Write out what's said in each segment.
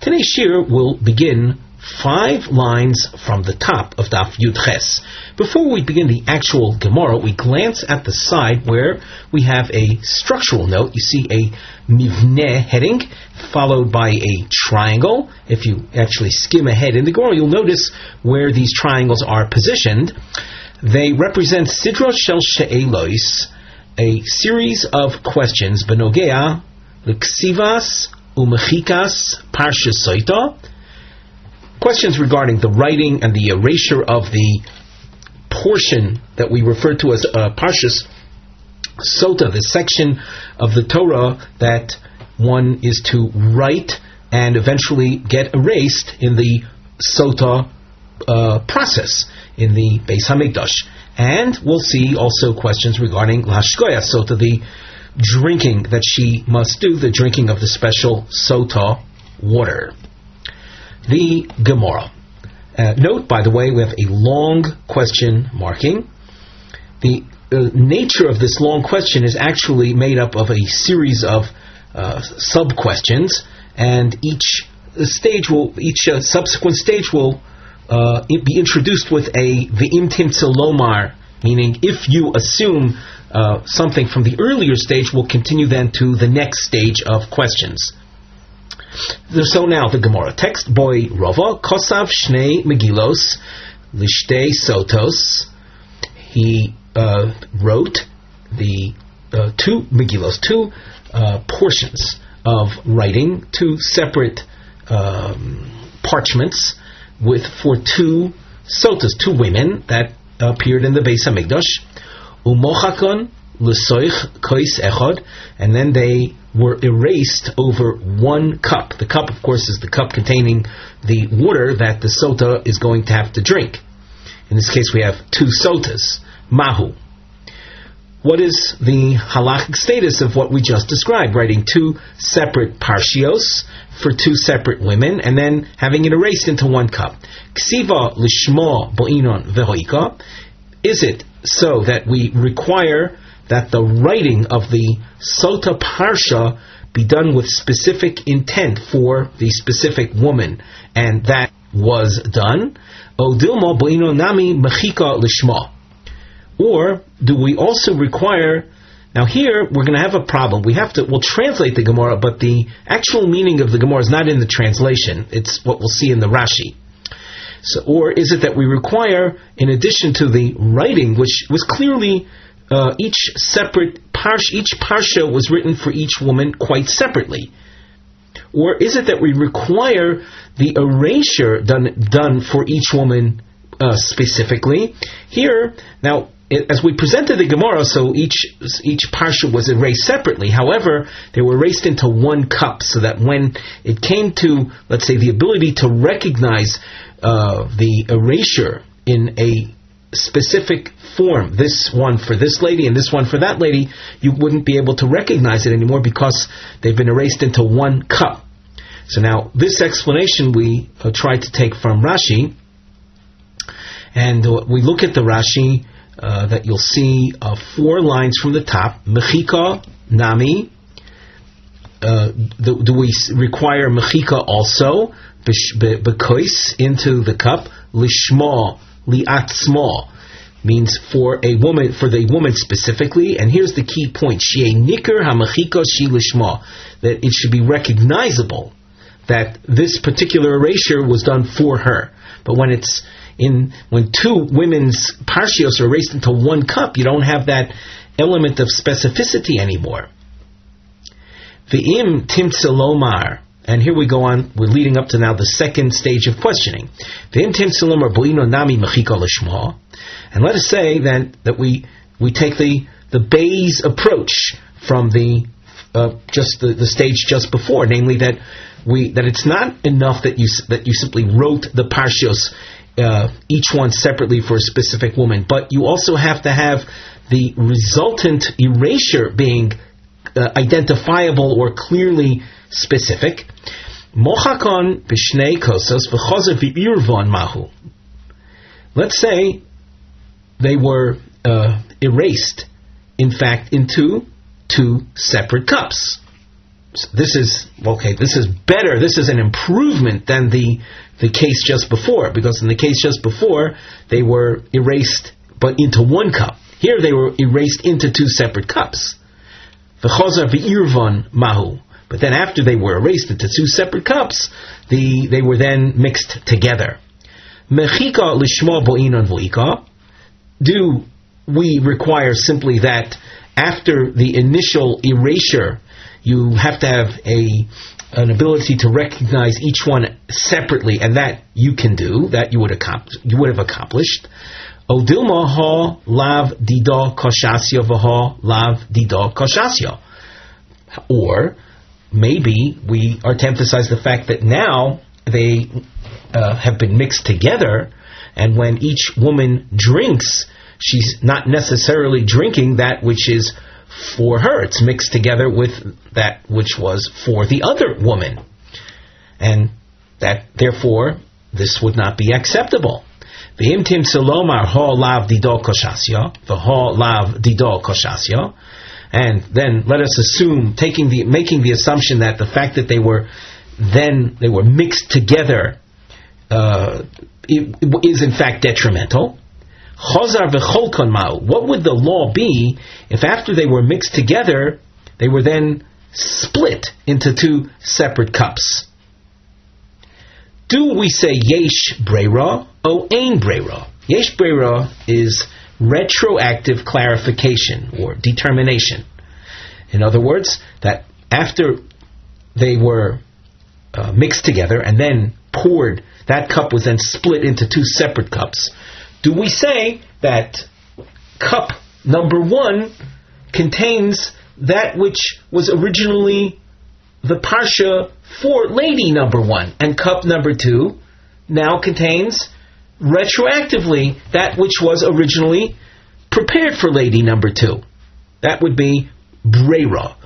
Today's shiur will begin five lines from the top of Daf Yud. Before we begin the actual Gemara, we glance at the side where we have a structural note. You see a mivne heading followed by a triangle. If you actually skim ahead in the Gemara, you'll notice where these triangles are positioned. They represent Sidra Shel She'elois, a series of questions, Benogea, Liksivas, Umechikas, Parsha Soita, questions regarding the writing and the erasure of the portion that we refer to as uh, Parshas Sota, the section of the Torah that one is to write and eventually get erased in the Sota uh, process in the Beis Hamikdash. And we'll see also questions regarding Lashkoya Sota, the drinking that she must do, the drinking of the special Sota water the Gemara. Uh, note, by the way, we have a long question marking. The uh, nature of this long question is actually made up of a series of uh, sub questions, and each stage will, each uh, subsequent stage will uh, be introduced with a v'im timtzilomar, meaning if you assume uh, something from the earlier stage, will continue then to the next stage of questions. So now the Gemara text boy Rova Kosav Shnei Megilos Lishtei Sotos. He uh, wrote the uh, two Megilos, two uh, portions of writing, two separate um, parchments with for two sotas, two women that appeared in the Beis Hamikdash. Umochakon l'soich kois echad, and then they were erased over one cup. The cup, of course, is the cup containing the water that the sota is going to have to drink. In this case, we have two sotas, mahu. What is the halachic status of what we just described? Writing two separate parshios for two separate women, and then having it erased into one cup. Ksiva lishmo bo'inon. Is it so that we require that the writing of the Sota Parsha be done with specific intent for the specific woman, and that was done. Nami. Or do we also require? Now here we're going to have a problem. We have to we'll translate the Gemara, but the actual meaning of the Gemara is not in the translation. It's what we'll see in the Rashi. So, or is it that we require, in addition to the writing, which was clearly uh, each separate parsha, each parsha was written for each woman quite separately? Or is it that we require the erasure done done for each woman uh, specifically? Here, now, as we presented the Gemara, so each each parsha was erased separately. However, they were erased into one cup, so that when it came to, let's say, the ability to recognize uh, the erasure in a specific form, this one for this lady and this one for that lady, you wouldn't be able to recognize it anymore because they've been erased into one cup. So now, this explanation we uh, try to take from Rashi, and uh, we look at the Rashi uh, that you'll see uh, four lines from the top, Mechika, Nami, uh, do, do, we require Mechika also, Bekois, into the cup, Lishma, Liatzma, means for a woman, for the woman specifically. And here's the key point: Shie nikar hamachika shi lishma, that it should be recognizable that this particular erasure was done for her. But when it's in when two women's parshios are erased into one cup, you don't have that element of specificity anymore. V'im timtzelomar. And here we go on, we're leading up to now the second stage of questioning. V'im timtzelomar boino nami lishma. And let us say then that we we take the the Bayes approach from the uh, just the, the stage just before, namely that we that it's not enough that you that you simply wrote the parshios uh, each one separately for a specific woman, but you also have to have the resultant erasure being uh, identifiable or clearly specific. Mochakon b'shnei mahu. Let's say they were uh, erased, in fact, into two separate cups. this is okay. This is better. This is an improvement than the the case just before, because in the case just before they were erased, but into one cup. Here they were erased into two separate cups. V'chazar v'irvan mahu. But then after they were erased into two separate cups, the, they were then mixed together. Mechika lishma bo'inon vo'ika. Do we require simply that after the initial erasure, you have to have a an ability to recognize each one separately, and that you can do, that you would accomplish, you would have accomplished. Odilma ha lav dida koshasya vaha lav dida koshasya. Or maybe we are to emphasize the fact that now they uh, have been mixed together, and when each woman drinks, she's not necessarily drinking that which is for her. It's mixed together with that which was for the other woman. And that, therefore, this would not be acceptable. V'imtim selomar ha lav dido koshasya, v'ha lav dido koshasya. And then let us assume, taking the, making the assumption that the fact that they were then, they were mixed together, uh, is in fact detrimental. Chazar v'cholkon ma'u. What would the law be if after they were mixed together, they were then split into two separate cups? Do we say yesh breira o ein breira? Yesh breira is retroactive clarification or determination. In other words, that after they were uh, mixed together and then poured, that cup was then split into two separate cups do we say that cup number one contains that which was originally the parsha for lady number one, and cup number two now contains retroactively that which was originally prepared for lady number two. That would be brera.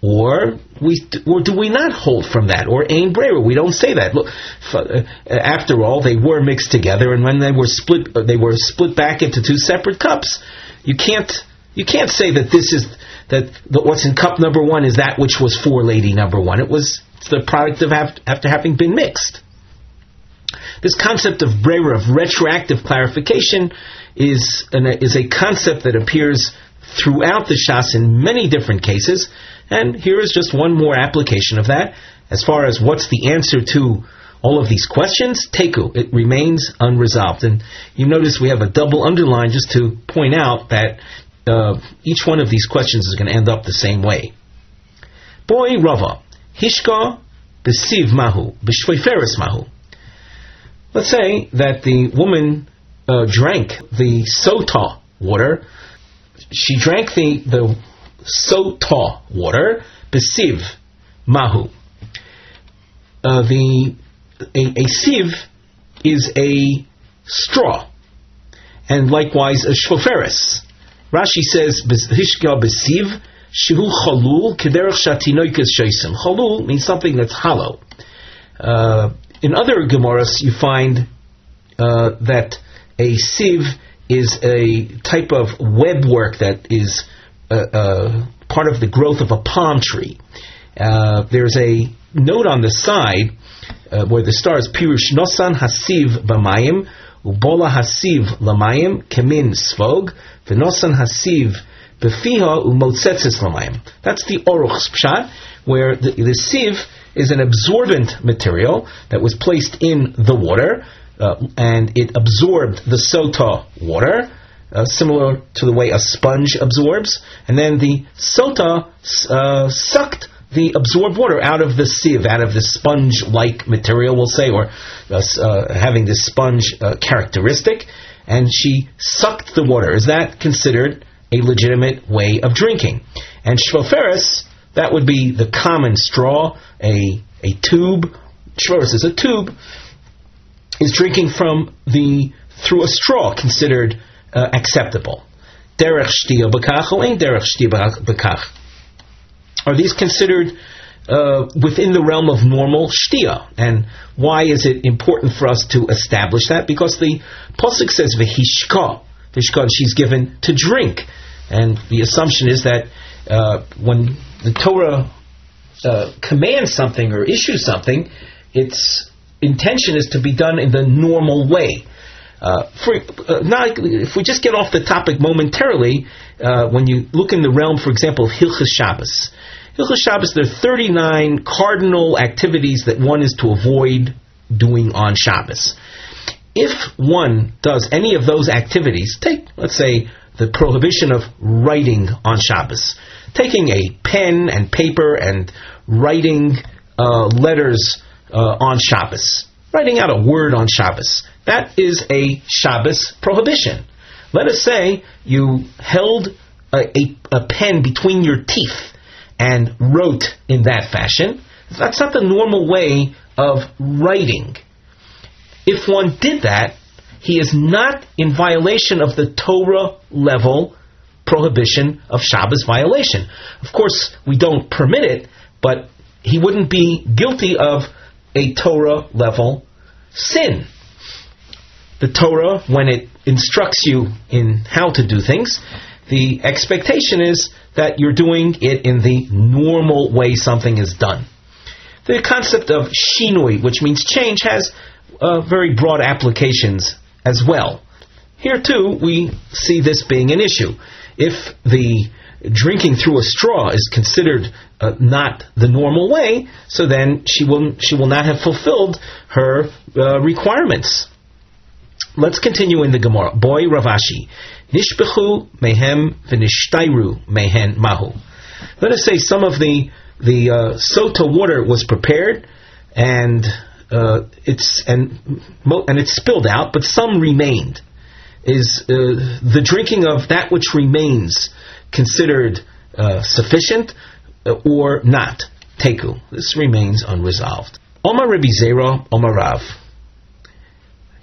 Or we, or do we not hold from that? Or ain breira? We don't say that. Look, uh, after all, they were mixed together, and when they were split, uh, they were split back into two separate cups. You can't, you can't say that this is that, that what's in cup number one is that which was for lady number one. It was the product of after having been mixed. This concept of breira, of retroactive clarification, is an, is a concept that appears throughout the Shas in many different cases. And here is just one more application of that. As far as what's the answer to all of these questions, teku, it remains unresolved. And you notice we have a double underline just to point out that uh, each one of these questions is going to end up the same way. Boy Rava, Hishka besiv mahu, b'shveiferis mahu. Let's say that the woman uh, drank the sota water. She drank the, the sota water, besiv mahu. Uh, the a, a sieve is a straw, and likewise a shvoferis. Rashi says hishka besiv shehu chalul kederach shatinoikas shaisim. Chalul means something that's hollow. Uh, in other gemaras, you find uh, that a sieve is a type of web work that is part of the growth of a palm tree. Uh, there's a note on the side uh, where the star is Pirush Nosan Hasiv Bamayim, Ubola Hasiv Lamayim, Kemin Svog, Venosan Hasiv Befiha Umotzetzis Lamayim. That's the Oruch Pshat, where the, the sieve is an absorbent material that was placed in the water, uh, and it absorbed the sota water, uh, similar to the way a sponge absorbs, and then the sota uh, sucked the absorbed water out of the sieve, out of the sponge-like material, we'll say, or uh, uh having this sponge uh, characteristic, and she sucked the water. Is that considered a legitimate way of drinking? And shvoferis, that would be the common straw, a a tube. Shvoferis is a tube. Is drinking from the through a straw considered uh, acceptable? Derech shtia b'kach or derech shtia b'kach? Are these considered uh, within the realm of normal shtia? And why is it important for us to establish that? Because the pasuk says v'hishka, v'hishka, she's given to drink, and the assumption is that uh, when the Torah uh, commands something or issues something, its intention is to be done in the normal way. Uh, for, uh, not, if we just get off the topic momentarily, uh, when you look in the realm, for example, of Hilchas Shabbos, Hilchas Shabbos, there are 39 cardinal activities that one is to avoid doing on Shabbos. If one does any of those activities, take, let's say, the prohibition of writing on Shabbos, taking a pen and paper and writing uh, letters uh, on Shabbos, writing out a word on Shabbos, that is a Shabbos prohibition. Let us say you held a, a, a pen between your teeth and wrote in that fashion. That's not the normal way of writing. If one did that, he is not in violation of the Torah level prohibition of Shabbos violation. Of course, we don't permit it, but he wouldn't be guilty of a Torah level sin. The Torah, when it instructs you in how to do things, the expectation is that you're doing it in the normal way something is done. The concept of shinui, which means change, has uh, very broad applications as well. Here too, we see this being an issue. If the drinking through a straw is considered uh, not the normal way, so then she will she will not have fulfilled her uh, requirements. Let's continue in the Gemara. Boy Rav Ashi, nishbechu mehem v'nishtairu mehen mahu. Let us say some of the the uh, sota water was prepared and uh, it's and and it's spilled out, but some remained. Is uh, the drinking of that which remains considered uh, sufficient uh, or not? Teku. This remains unresolved. Omar Rabbi Zera, Omar Rav.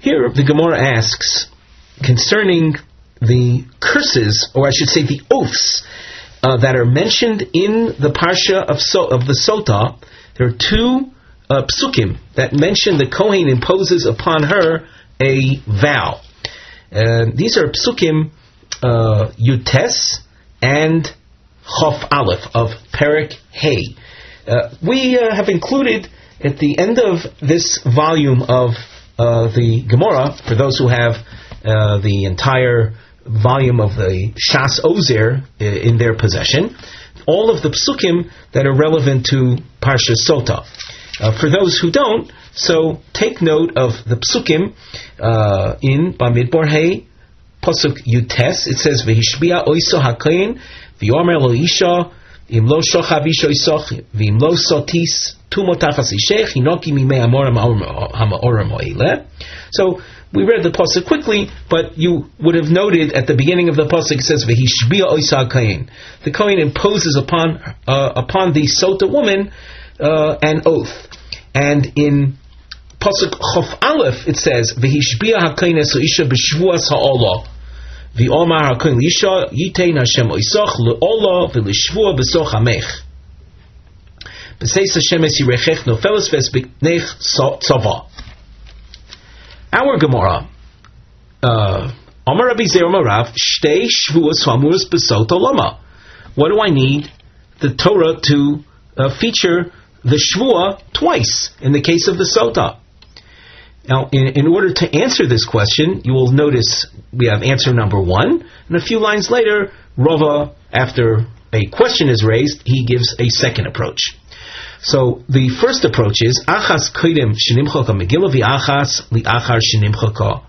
Here the Gemara asks concerning the curses, or I should say the oaths, uh, that are mentioned in the parsha of, so, of the Sota. There are two uh, psukim that mention the Kohen imposes upon her a vow. Uh, these are psukim uh, Yutes and Chof Aleph of Perik Hay. Uh, we uh, have included at the end of this volume of uh, the Gemara, for those who have uh, the entire volume of the Shas Ozer in their possession, all of the psukim that are relevant to Parsha Sota. Uh, for those who don't, so take note of the psukim uh, in Bamidbar Hay, pasuk Yutes. It says Vehishbia Oiso Hakain V'Yomer Lo Isha Isoch V'Im Lo Sotis Tumo Tachas Ishech Hinoki Mimei Amorim Hamaorim Oile. So we read the pasuk quickly, but you would have noted at the beginning of the pasuk it says Vehishbia Oisa Kain. The Kohen imposes upon uh, upon the Sota woman uh, an oath. And in Pasuk Chof Aleph it says, V'hishbia ha'kain esu isha b'shvuas ha'olah. V'omar ha'kain l'isha yitein Hashem oisoch le'olah v'l'shvua b'soch ha'mech. B'seis Hashem es yirechech nofeles ves b'nech tzava. Our Gemara, uh, Amar Rabbi Zer Marav, Shtei Shvuas Hamuras B'sot Olama. What do I need the Torah to uh, feature the Shvua twice in the case of the Sota. Now, in, in, order to answer this question, you will notice we have answer number one, and a few lines later, Rava, after a question is raised, he gives a second approach. So the first approach is achas kodim shenimchaka megillah v'achas liachar shenimchaka.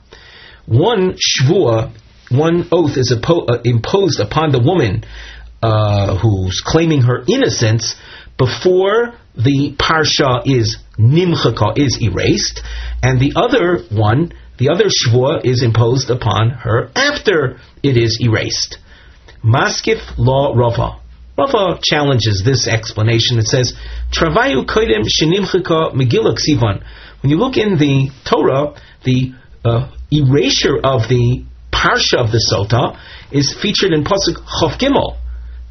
One shvua, one oath is uh, imposed upon the woman uh, who's claiming her innocence before the parsha is nimchaka, is erased, and the other one, the other shvua, is imposed upon her after it is erased. Maskif law Rava. Rava challenges this explanation. It says, Travayu kodim shenimchaka megillah ksivan. When you look in the Torah, the uh, erasure of the parsha of the Sota is featured in Pasuk Chof Gimel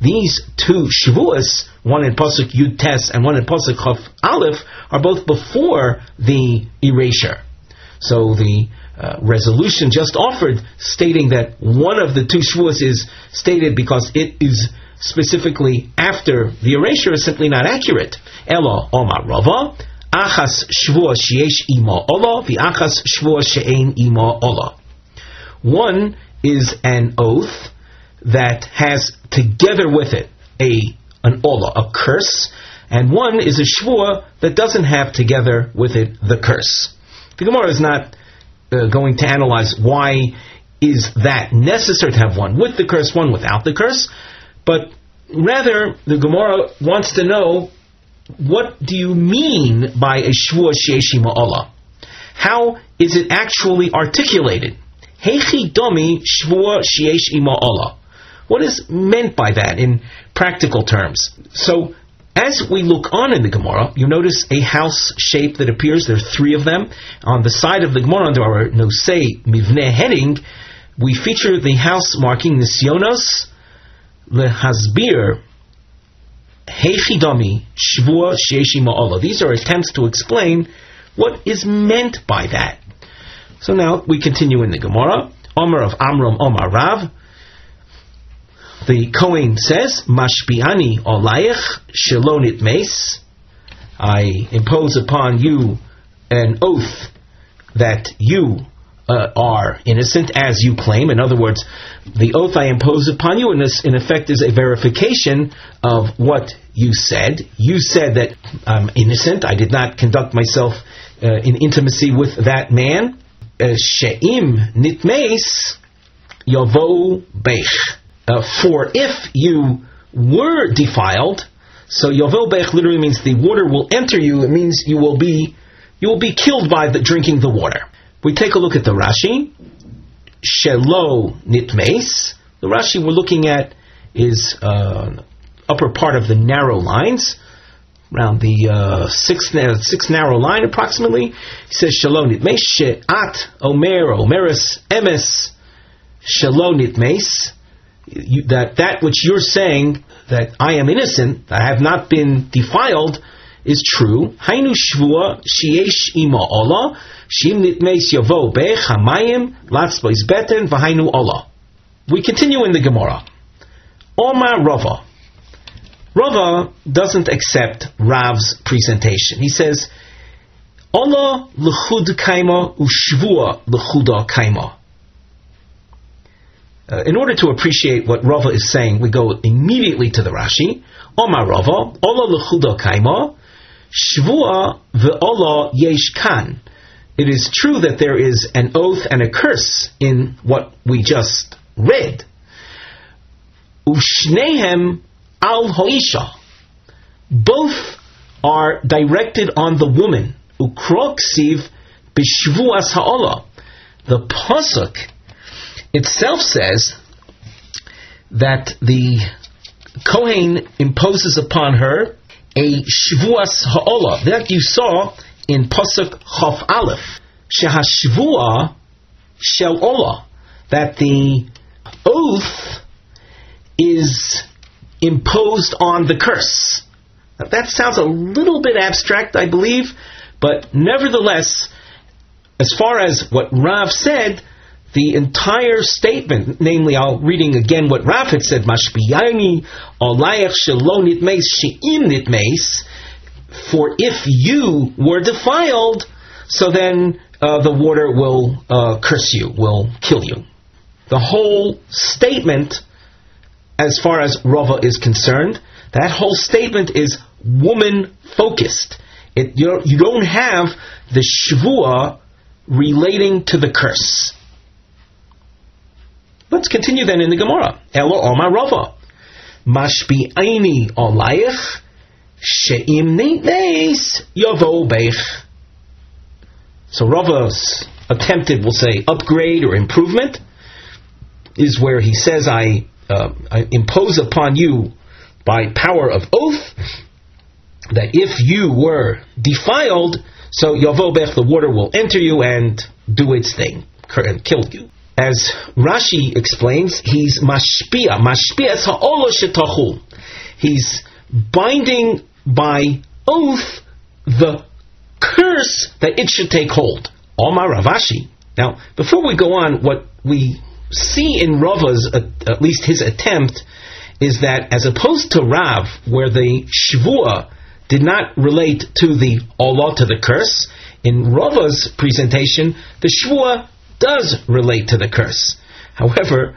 these two Shavuos, one in Pasuk Yud Tes and one in Pasuk Chaf Aleph, are both before the erasure. So the uh, resolution just offered, stating that one of the two Shavuos is stated because it is specifically after the erasure is simply not accurate. Elo Omar Rava, Achas Sheesh Ima Ola, the Achas Shvua She'ein Ima Ola. One is an oath that has together with it a an Ola, a curse, and one is a Shvua that doesn't have together with it the curse. The Gemara is not uh, going to analyze why is that necessary to have one with the curse, one without the curse, but rather the Gemara wants to know what do you mean by a shvua sheishima Allah? How is it actually articulated? Heichi domi shvua sheishima Allah. What is meant by that in practical terms? So as we look on in the Gemara, you notice a house shape that appears. There are three of them. On the side of the Gemara, under our Nosei Mivne heading, we feature the house marking Nisyonos Lehasbir Heichidami Shvua Sheeshi Ma'ala. These are attempts to explain what is meant by that. So now we continue in the Gemara. Omer of Amram Omar Rav. The Kohen says, Mashbiani olayich shalonit mace. I impose upon you an oath that you uh, are innocent as you claim. In other words, the oath I impose upon you, in, this, in effect, is a verification of what you said. You said that I'm innocent. I did not conduct myself uh, in intimacy with that man. Uh, she'im nitmeis yavo bech. Uh, for if you were defiled, so Yovel Bech literally means the water will enter you. It means you will be you will be killed by the, drinking the water. We take a look at the Rashi. Shelo nitmes. The Rashi we're looking at is uh, upper part of the narrow lines, around the uh, sixth, sixth narrow line approximately. He says Shelo nitmes she'at omer omeris emes Shelo nitmes you, that that which you're saying that I am innocent, I have not been defiled, is true. Hainu shvua ima shim yavo latzbois beten v'hainu. We continue in the Gemara. Omar Rava. Rava doesn't accept Rav's presentation. He says, Allah l'chud kaima u'shvua l'chuda kaima. Uh, in order to appreciate what Rava is saying, we go immediately to the Rashi. Omar Rava, Ola lechuda kaima, shvua ve'ola yesh kan. It is true that there is an oath and a curse in what we just read. Ushnehem al hoisha. Both are directed on the woman. Ukroksiv b'shvuas ha'ola. The pasuk itself says that the Kohen imposes upon her a shvuas ha'olah. That you saw in Pasuk Chof Aleph. Shehashvua shel olah. That the oath is imposed on the curse. Now, that sounds a little bit abstract, I believe, but nevertheless, as far as what Rav said, the entire statement, namely, I'll reading again what had said, she'im for if you were defiled, so then uh, the water will uh, curse you, will kill you. The whole statement, as far as Rava is concerned, that whole statement is woman focused. It, you, you don't have the shvua relating to the curse. Let's continue then in the Gemara. Elo Omar Rava. Mashbi'aini olayich she'im neis yavo beich. So Rava's attempted, we'll say, upgrade or improvement is where he says, I, uh, I impose upon you by power of oath that if you were defiled, so Yavobech, the water will enter you and do its thing and kill you as Rashi explains, he's mashpia. Mashpia is ha'olo shetachul. He's binding by oath the curse that it should take hold. Omar Rav Ashi. Now, before we go on, what we see in Rava's, uh, at least his attempt, is that as opposed to Rav, where the Shvua did not relate to the Allah, to the curse, in Rava's presentation, the Shvua does relate to the curse. However,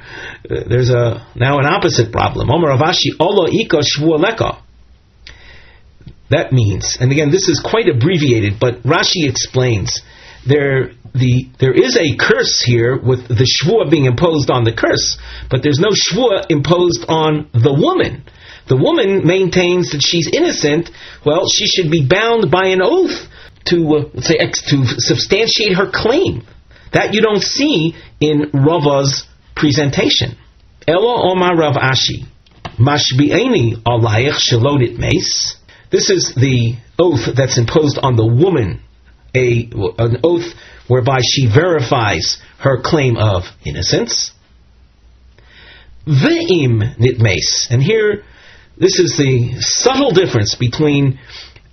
uh, there's a now an opposite problem. Omer Avashi Allah Ika Shvua Leka. That means, and again, this is quite abbreviated, but Rashi explains there the there is a curse here with the shvua being imposed on the curse, but there's no shvua imposed on the woman. The woman maintains that she's innocent. Well, she should be bound by an oath to uh, say to substantiate her claim. That you don't see in Rava's presentation. Ella Omar Rav Ashi, Mashbi'eni alayich shalodit mace. This is the oath that's imposed on the woman, a an oath whereby she verifies her claim of innocence. Ve'im Nit nitmes, and here this is the subtle difference between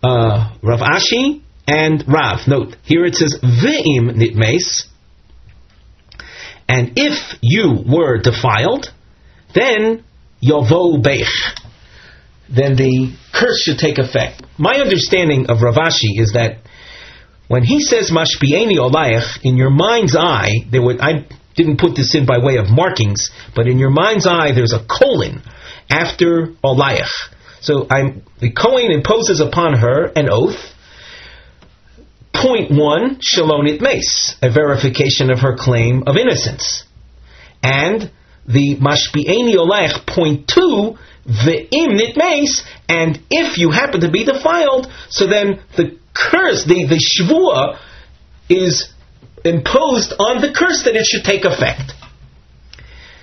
uh, Rav Ashi and Rav. Note here it says ve'im Nit nitmes, and if you were defiled, then yovo beich, then the curse should take effect. My understanding of Rav Ashi is that when he says mashpieni olayach, in your mind's eye, there would I didn't put this in by way of markings, but in your mind's eye, there's a colon after olayach. So I'm, the Kohen imposes upon her an oath. Point one, shalonit mace, a verification of her claim of innocence. And the mashpieni olayach, point two, the imnit mace, and if you happen to be defiled, so then the curse, the, the shvua, is imposed on the curse that it should take effect.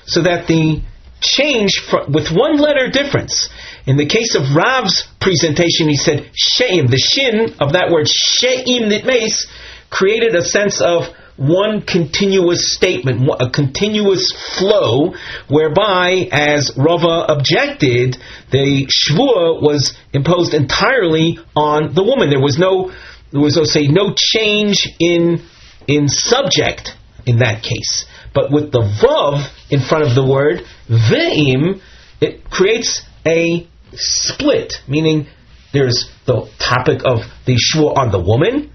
So that the change with one letter difference. In the case of Rav's presentation, he said sheim. The shin of that word sheim nitmes created a sense of one continuous statement, a continuous flow, whereby, as Rava objected, the shvua was imposed entirely on the woman. There was no, there was, let's say, no change in in subject in that case. But with the vav in front of the word ve'im, it creates a split, meaning there's the topic of the shvua on the woman,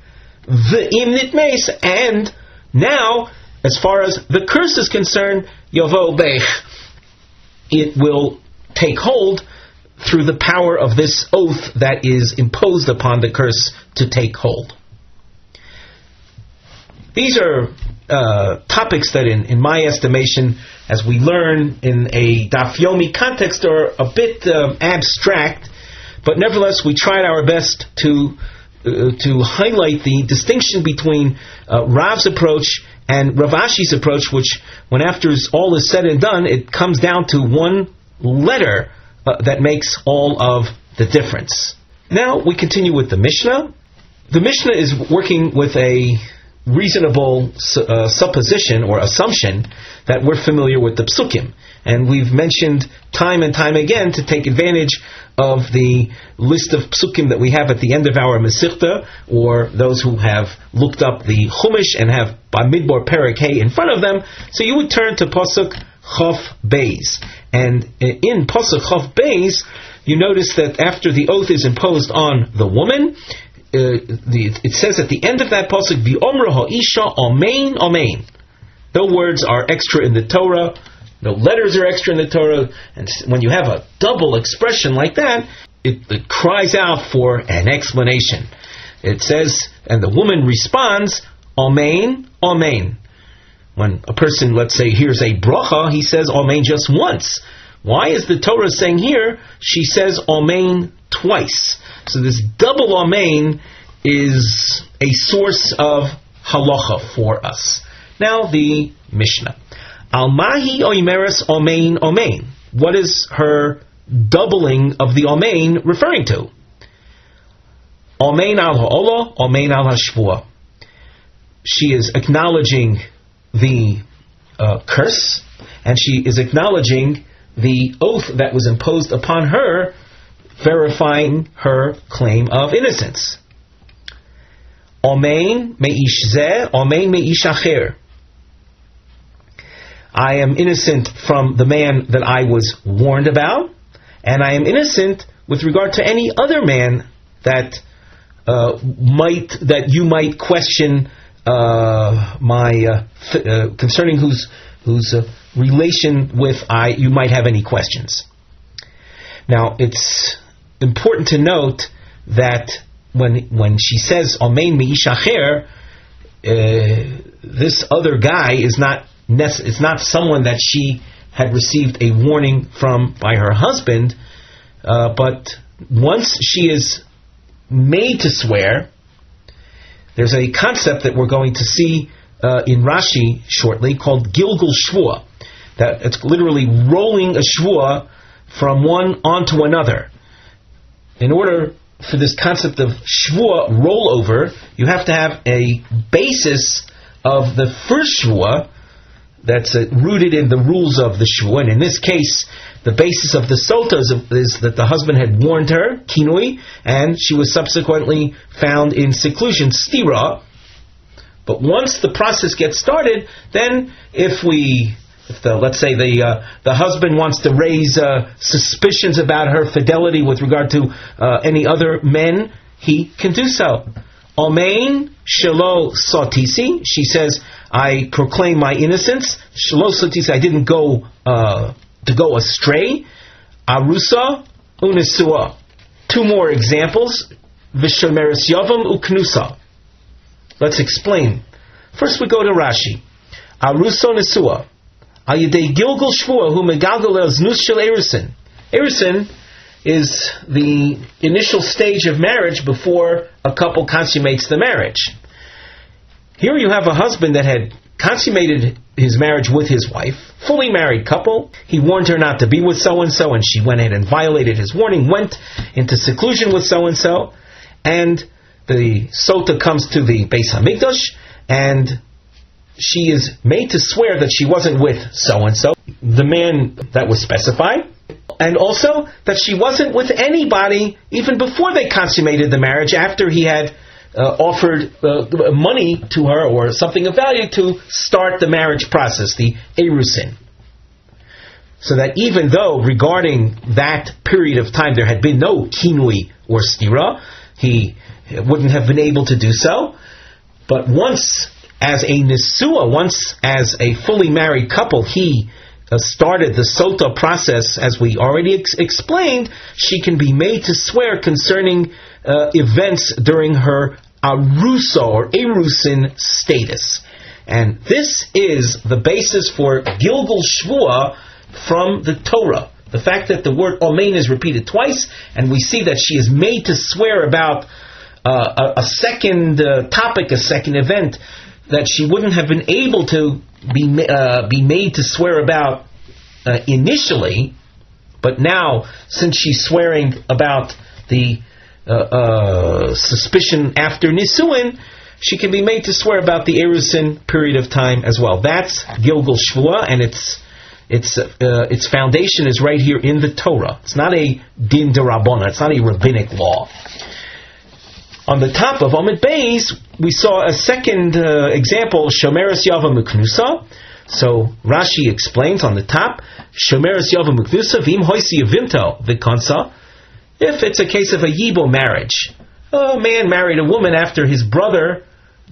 ve'im nitmes, and now, as far as the curse is concerned, Yovo Bech, it will take hold through the power of this oath that is imposed upon the curse to take hold. These are uh, topics that, in, in my estimation, as we learn in a dafyomi context, are a bit um, abstract, but nevertheless, we tried our best to uh, to highlight the distinction between uh, Rav's approach and Rav Ashi's approach, which, when after all is said and done, it comes down to one letter uh, that makes all of the difference. Now we continue with the Mishnah. The Mishnah is working with a reasonable uh, supposition or assumption that we're familiar with the psukim. And we've mentioned time and time again to take advantage of the list of psukim that we have at the end of our Mesichta, or those who have looked up the Chumash and have Bamidbar Perak in front of them. So you would turn to Pasuk Chof Beis. And in Pasuk Chof Beis, you notice that after the oath is imposed on the woman, uh, it says at the end of that pasuk, "V'omra ha'isha amen amen." No words are extra in the Torah. No letters are extra in the Torah. And when you have a double expression like that, it, it cries out for an explanation. It says, and the woman responds, Amen, Amen. When a person, let's say, hears a bracha, he says Amen just once. Why is the Torah saying here, she says Amen twice? So this double Amen is a source of halacha for us. Now the Mishnah. Almahi oimeres Amen Amen. What is her doubling of the Amen referring to? Amen al ha'olah, Amen al hashvua. She is acknowledging the uh, curse, and she is acknowledging the oath that was imposed upon her verifying her claim of innocence. Omein meish zeh, omein meish acher. I am innocent from the man that I was warned about, and I am innocent with regard to any other man that uh, might that you might question uh, my uh, uh, concerning whose whose uh, relation with I you might have any questions. Now it's important to note that when when she says Amen mi'ishacher, uh, this other guy is not it's not someone that she had received a warning from by her husband, uh, but once she is made to swear, there's a concept that we're going to see uh, in Rashi shortly called Gilgul Shvua. That it's literally rolling a shvua from one onto another. In order for this concept of shvua rollover, you have to have a basis of the first shvua that's uh, rooted in the rules of the shvua. And in this case, the basis of the sota is, is, that the husband had warned her, kinui, and she was subsequently found in seclusion, stira. But once the process gets started, then if we if the, let's say the uh, the husband wants to raise uh, suspicions about her fidelity with regard to uh, any other men, he can do so. Omein shelo sotisi. She says, "I proclaim my innocence." Shelo sotisi. I didn't go uh, to go astray. Arusa unisua. Two more examples. Vishomeris yavam uknusa. Let's explain. First, we go to Rashi. Arusa nisua. Ayidei Gilgul Shvua, who megalgal el znus shel erisin. Erisin is the initial stage of marriage before a couple consummates the marriage. Here you have a husband that had consummated his marriage with his wife, fully married couple. He warned her not to be with so and so, and she went ahead and violated his warning, went into seclusion with so and so, and the sota comes to the Beis Hamikdash, and she is made to swear that she wasn't with so and so, the man that was specified, and also that she wasn't with anybody even before they consummated the marriage after he had uh, offered uh, money to her or something of value to start the marriage process, the erusin. So that even though regarding that period of time there had been no kinui or stira, he wouldn't have been able to do so. But once as a nisua, once as a fully married couple, he uh, started the sota process, as we already ex- explained, she can be made to swear concerning uh, events during her arusa or erusin status. And this is the basis for Gilgul Shvua from the Torah. The fact that the word Omein is repeated twice, and we see that she is made to swear about uh, a, a, second uh, topic, a second event, that she wouldn't have been able to be uh, be made to swear about uh, initially, but now since she's swearing about the uh, uh suspicion after nisuin, she can be made to swear about the erusin period of time as well. That's Gilgul Shvua, and its its uh, its foundation is right here in the Torah. It's not a din derabona. It's not a rabbinic law. On the top of Amid Beis, we saw a second uh, example, Shomeris Yava Muknusa. So Rashi explains on the top, Shomeris Yava Muknusa, Vim Hoisi Yavimto Vikansa. If it's a case of a Yibo marriage, a man married a woman after his brother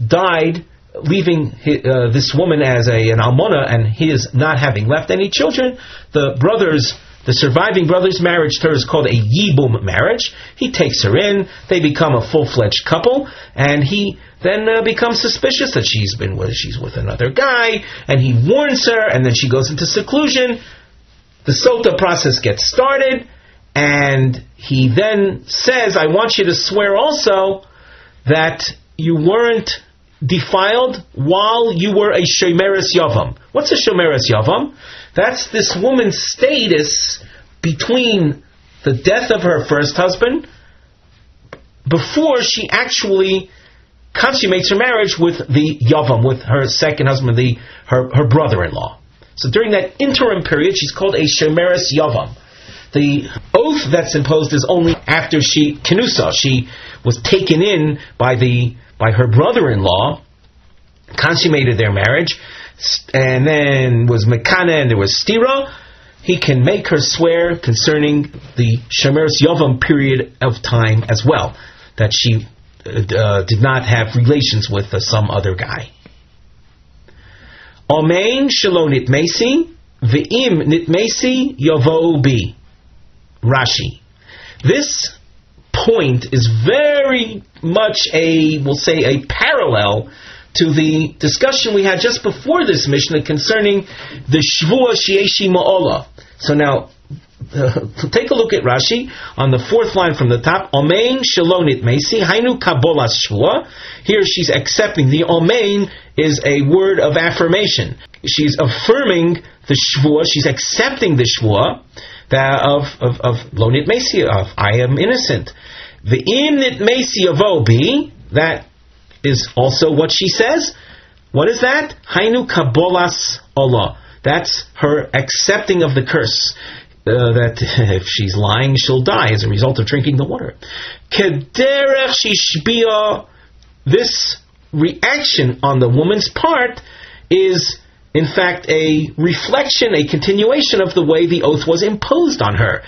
died, leaving uh, this woman as a, an almona and his not having left any children, the brothers the surviving brother's marriage to her is called a yibum marriage. He takes her in, they become a full-fledged couple, and he then uh, becomes suspicious that she's been with she's with another guy, and he warns her, and then she goes into seclusion. The sota process gets started, and he then says, "I want you to swear also that you weren't." defiled while you were a shomeris yavam. What's a shomeris yavam? That's this woman's status between the death of her first husband before she actually consummates her marriage with the Yavam, with her second husband, the her, her brother-in-law. So during that interim period, she's called a Shemeris Yavam. The oath that's imposed is only after she Kenusa, she was taken in by the by her brother-in-law, consummated their marriage, and then was Mekana and there was Stira, he can make her swear concerning the Shemeres Yovam period of time as well, that she uh, uh, did not have relations with uh, some other guy. Omein shelo nitmesi, ve'im nitmesi yovo bi. Rashi. This point is very much a, we'll say, a parallel to the discussion we had just before this Mishnah concerning the Shvua Shieshi Ma'ola. So now, uh, take a look at Rashi on the fourth line from the top. Omein shalonit mesi hainu kabolas shvua. Here she's accepting. The omein is a word of affirmation. She's affirming the shvua. She's accepting the shvua that of of of lonit mesi of I am innocent. The im nit mesi of obi that is also what she says. What is that? Hainu kabolas Allah. That's her accepting of the curse. Uh, that if she's lying, she'll die as a result of drinking the water. Kederech. This reaction on the woman's part is in fact, a reflection, a continuation of the way the oath was imposed on her.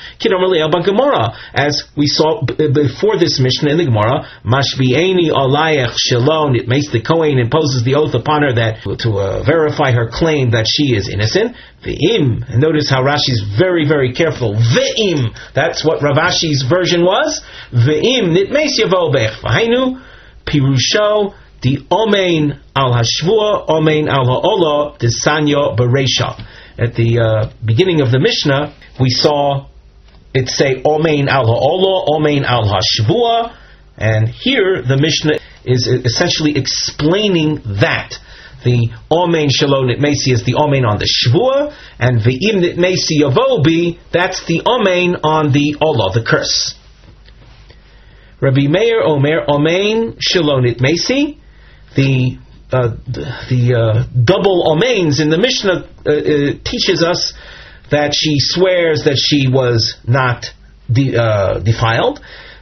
As we saw b- before this Mishnah in the Gemara, Mashbi'eni alayach shalom, it makes the Kohen imposes the oath upon her that to uh, verify her claim that she is innocent. Ve'im, notice how Rashi's very, very careful. Ve'im, that's what Ravashi's version was. Ve'im, nitmes yavobech. V'hainu, pirusho, the Omein al Hashvua, Omein al Ha'olah, the Sanya Beresha. At the uh, beginning of the Mishnah, we saw it say Omein al Ha'olah, Omein al Hashvua, and here the Mishnah is essentially explaining that. The Omein Shalom Nitmesi is the Omein on the Shvua, and the Im Nitmesi Yavobi, that's the Omein on the Olah, the curse. Rabbi Meir Omer Omein Shalom Nitmesi, the uh, the uh, double omains in the Mishnah uh, uh, teaches us that she swears that she was not de- uh, defiled,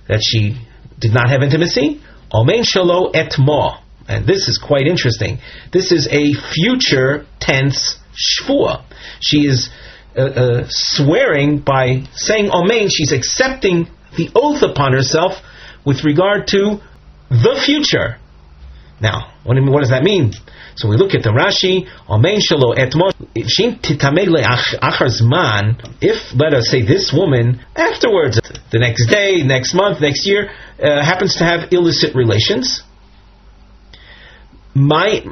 that she did not have intimacy. Omein shalo et ma. And this is quite interesting. This is a future tense shvua. She is uh, swearing by saying omein. She's accepting the oath upon herself with regard to the future. Now, what, what does that mean? So we look at the Rashi, if, let us say, this woman, afterwards, the next day, next month, next year, uh, happens to have illicit relations, my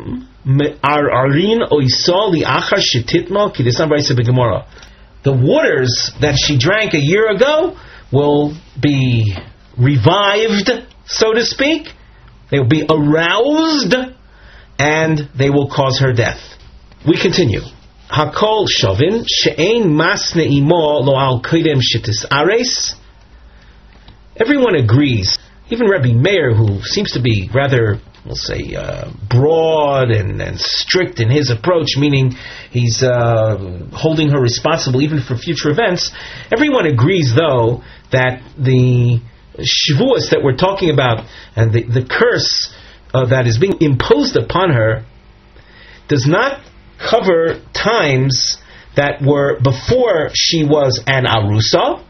The waters that she drank a year ago will be revived, so to speak, they will be aroused and they will cause her death. We continue. Hakol shovin she'ein masne imo lo al shitis ares. Everyone agrees, even Rabbi Meir, who seems to be rather, we'll say, uh, broad and, and, strict in his approach, meaning he's uh, holding her responsible even for future events. Everyone agrees, though, that the Shavuos that we're talking about and the, the curse uh, that is being imposed upon her does not cover times that were before she was an arusa,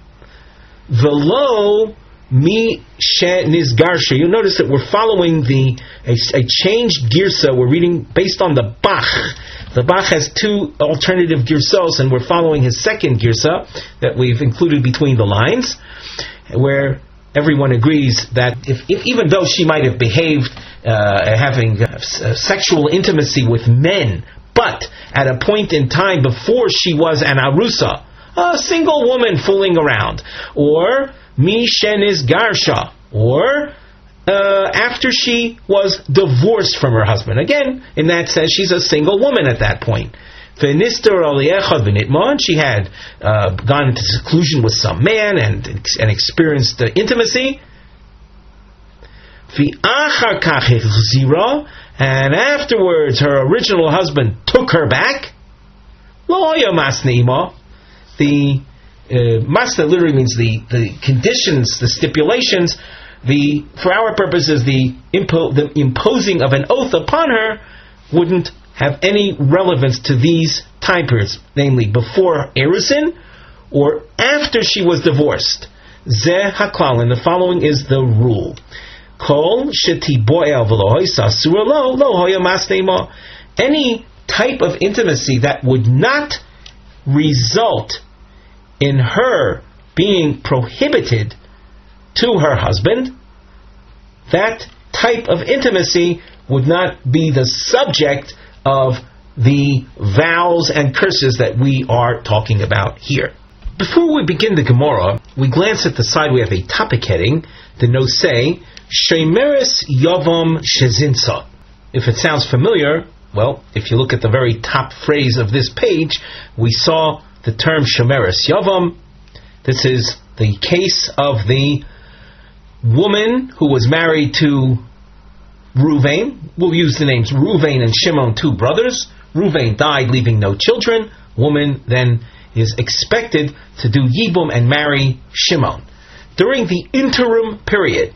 velo mi nizgarsha. You notice that we're following the a, a, changed girsa. We're reading based on the Bach. The Bach has two alternative girsos, and we're following his second girsa that we've included between the lines, where everyone agrees that if, if, even though she might have behaved uh, having uh, sexual intimacy with men, but at a point in time before she was an arusa, a single woman fooling around, or mishen is garsha, or uh, after she was divorced from her husband. Again, in that sense, she's a single woman at that point. She had uh, gone into seclusion with some man and, and experienced uh, intimacy. And afterwards, her original husband took her back. The uh, masna literally means the, the conditions, the stipulations. The for our purposes, the, impo- the imposing of an oath upon her wouldn't have any relevance to these time periods, namely before Erusin or after she was divorced. Zeh haklalin. The following is the rule. Kol Any type of intimacy that would not result in her being prohibited to her husband, that type of intimacy would not be the subject of the vows and curses that we are talking about here. Before we begin the Gemara, we glance at the side. We have a topic heading. The notes say, Shemeris Yavam Shezinsa. If it sounds familiar, well, if you look at the very top phrase of this page, we saw the term Shemeris Yavam. This is the case of the woman who was married to Ruvain. We'll use the names Ruvain and Shimon, two brothers. Ruvain died, leaving no children. Woman then is expected to do Yibum and marry Shimon. During the interim period,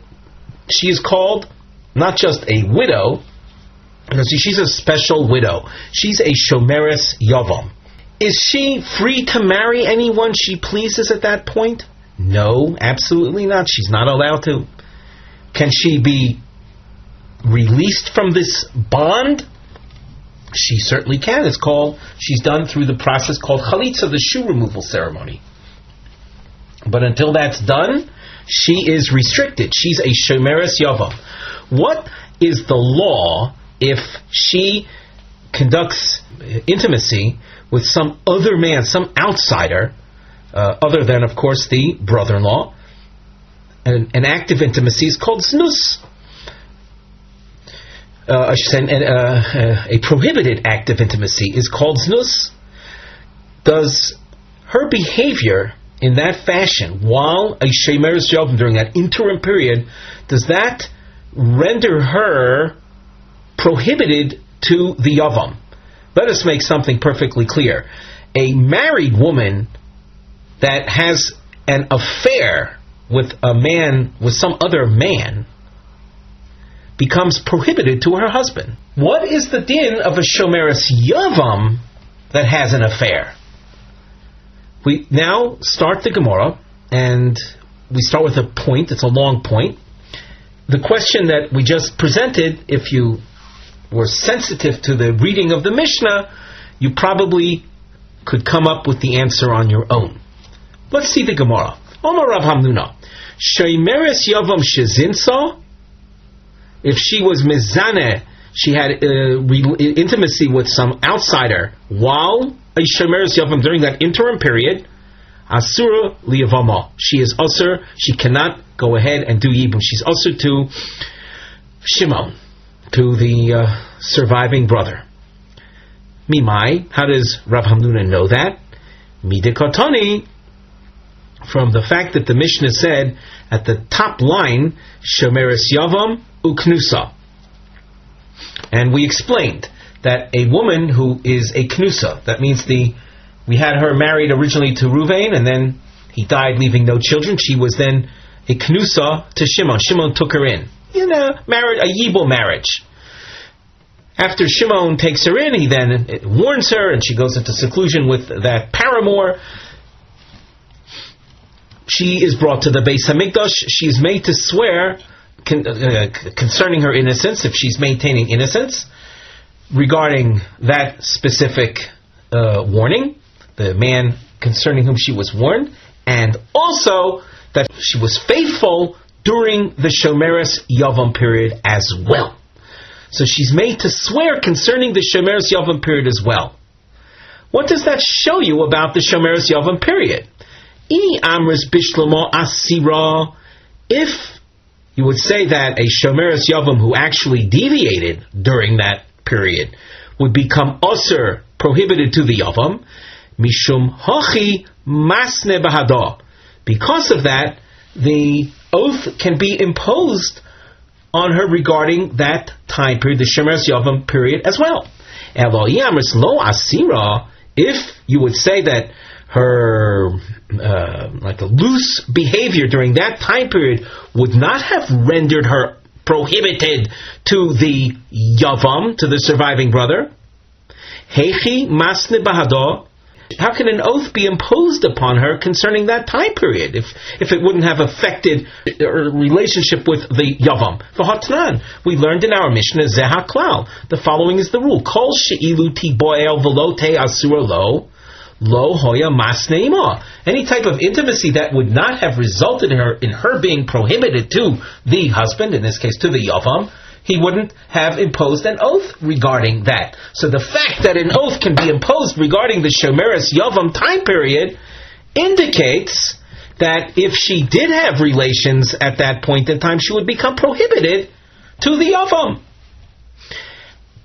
she is called not just a widow, because she's a special widow. She's a Shomeris Yavam. Is she free to marry anyone she pleases at that point? No, absolutely not. She's not allowed to. Can she be released from this bond? She certainly can. It's called, she's done through the process called chalitza, the shoe removal ceremony. But until that's done, she is restricted. She's a shomeris yavam. What is the law if she conducts intimacy with some other man, some outsider, uh, other than, of course, the brother-in-law? An, an act of intimacy is called znus uh, an, uh, a prohibited act of intimacy is called znus. Does her behavior in that fashion, while a shemeres job during that interim period, does that render her prohibited to the yavam? Let us make something perfectly clear. A married woman that has an affair with a man, with some other man, becomes prohibited to her husband. What is the din of a shomeris yavam that has an affair? We now start the Gemara, and we start with a point. It's a long point. The question that we just presented, if you were sensitive to the reading of the Mishnah, you probably could come up with the answer on your own. Let's see the Gemara. Omar Rav Hamnuna. Sheimeres Yavam Shezinsa if she was mizane, she had uh, re- intimacy with some outsider while a shemeres yavam during that interim period, asura liyavama. She is usher. She cannot go ahead and do yibum. She's usher to Shimon, to the uh, surviving brother. Mimai, how does Rav Hamnuna know that? Midikotani, from the fact that the Mishnah said at the top line, Shemeres Yavam uknusa. And we explained that a woman who is a knusa, that means the we had her married originally to Ruvain, and then he died leaving no children. She was then a knusa to Shimon. Shimon took her in. You know, married a yibul marriage. After Shimon takes her in, he then uh, warns her, and she goes into seclusion with that paramour. She is brought to the Beis Hamikdash. She is made to swear con- uh, concerning her innocence, if she's maintaining innocence, regarding that specific uh, warning, the man concerning whom she was warned, and also that she was faithful during the Shomeres Yavam period as well. So she's made to swear concerning the Shomeres Yavam period as well. What does that show you about the Shomeres Yavam period? If you would say that a Shomeris Yavam who actually deviated during that period would become usher, prohibited to the Yavam, Mishum Hachi Masne Bahada. Because of that, the oath can be imposed on her regarding that time period, the Shomeris Yavam period as well. Lo Asira, if you would say that her uh, like a loose behavior during that time period would not have rendered her prohibited to the yavam, to the surviving brother. Heichi masne bahado. How can an oath be imposed upon her concerning that time period if, if it wouldn't have affected her relationship with the Yavam? V'hatnan, we learned in our Mishnah, Zeha Klal. The following is the rule. Kol she'ilu tiboel velote asura lo, lo hoya masneima. Any type of intimacy that would not have resulted in her, in her being prohibited to the husband, in this case to the Yavam, he wouldn't have imposed an oath regarding that. So the fact that an oath can be imposed regarding the Shomeris Yavam time period indicates that if she did have relations at that point in time, she would become prohibited to the Yavam.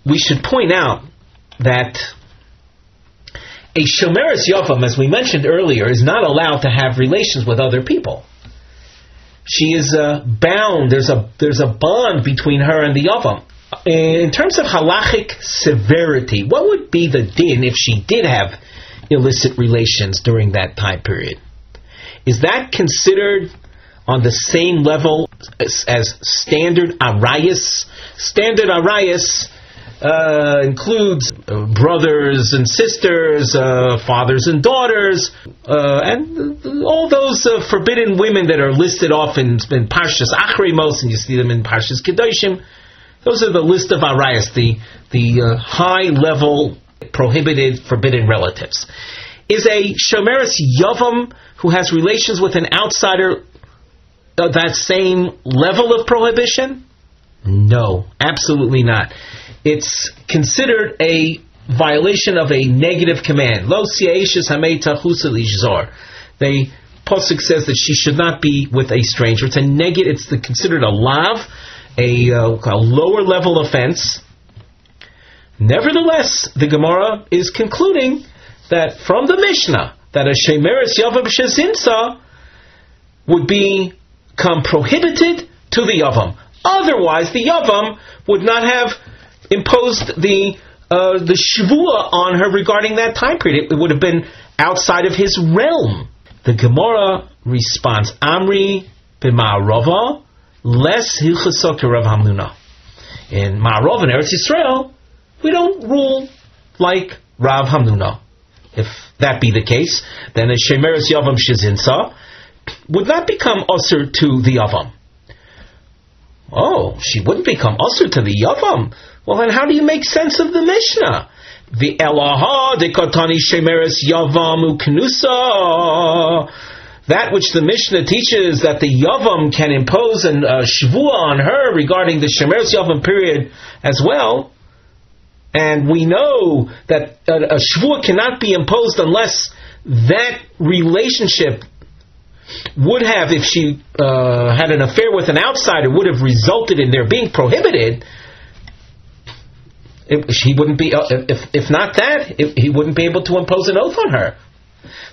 We should point out that a Shomeris Yavam, as we mentioned earlier, is not allowed to have relations with other people she is uh, bound. There's a there's a bond between her and the Yavam. In terms of halachic severity, what would be the din if she did have illicit relations during that time period? Is that considered on the same level as, as standard arayas? Standard arayas uh, includes uh, brothers and sisters, uh, fathers and daughters, uh, and all those uh, forbidden women that are listed off in, in Parshas Achrimos, and you see them in Parshas Kedoshim. Those are the list of Arias, the the uh, high level prohibited, forbidden relatives. Is a shomeris yavam who has relations with an outsider that same level of prohibition? No, absolutely not it's considered a violation of a negative command. Lo The Pasuk says that she should not be with a stranger. It's a negative, it's the, considered a lav, a, uh, a lower level offense. Nevertheless, the Gemara is concluding that from the Mishnah, that a Shemeris Yavam Shezinsa would become prohibited to the Yavam. Otherwise, the Yavam would not have imposed the uh, the shvua on her regarding that time period. It, would have been outside of his realm. The Gemara responds, Amri b'ma'arova less hilchasok Rav Hamnuna. In Ma'arov and Eretz Yisrael, we don't rule like Rav Hamnuna. If that be the case, then a Shemeres Yavam Shizinsa would not become usher to the Yavam. Oh, she wouldn't become usher to the Yavam. Well, then how do you make sense of the Mishnah? The Elaha de Katani Shemeres Yavamu Knusa. That which the Mishnah teaches that the Yavam can impose an uh, Shvua on her regarding the Shemeres Yavam period as well. And we know that a, a Shvua cannot be imposed unless that relationship would have, if she uh, had an affair with an outsider, would have resulted in their being prohibited it, wouldn't be uh, if if not that it, he wouldn't be able to impose an oath on her.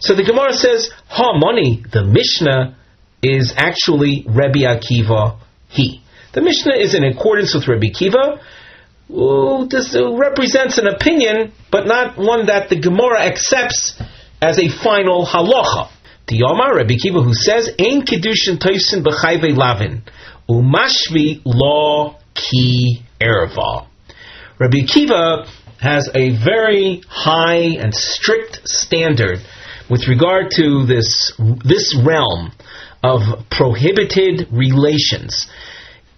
So the Gemara says, "Ha money." The Mishnah is actually Rabbi Akiva. He. The Mishnah is in accordance with Rabbi Akiva. This represents an opinion, but not one that the Gemara accepts as a final halacha. The Yomar Rabbi Akiva who says, "Ein kedushin toisin b'chayve lavin umashvi law ki erva." Rabbi Akiva has a very high and strict standard with regard to this this realm of prohibited relations.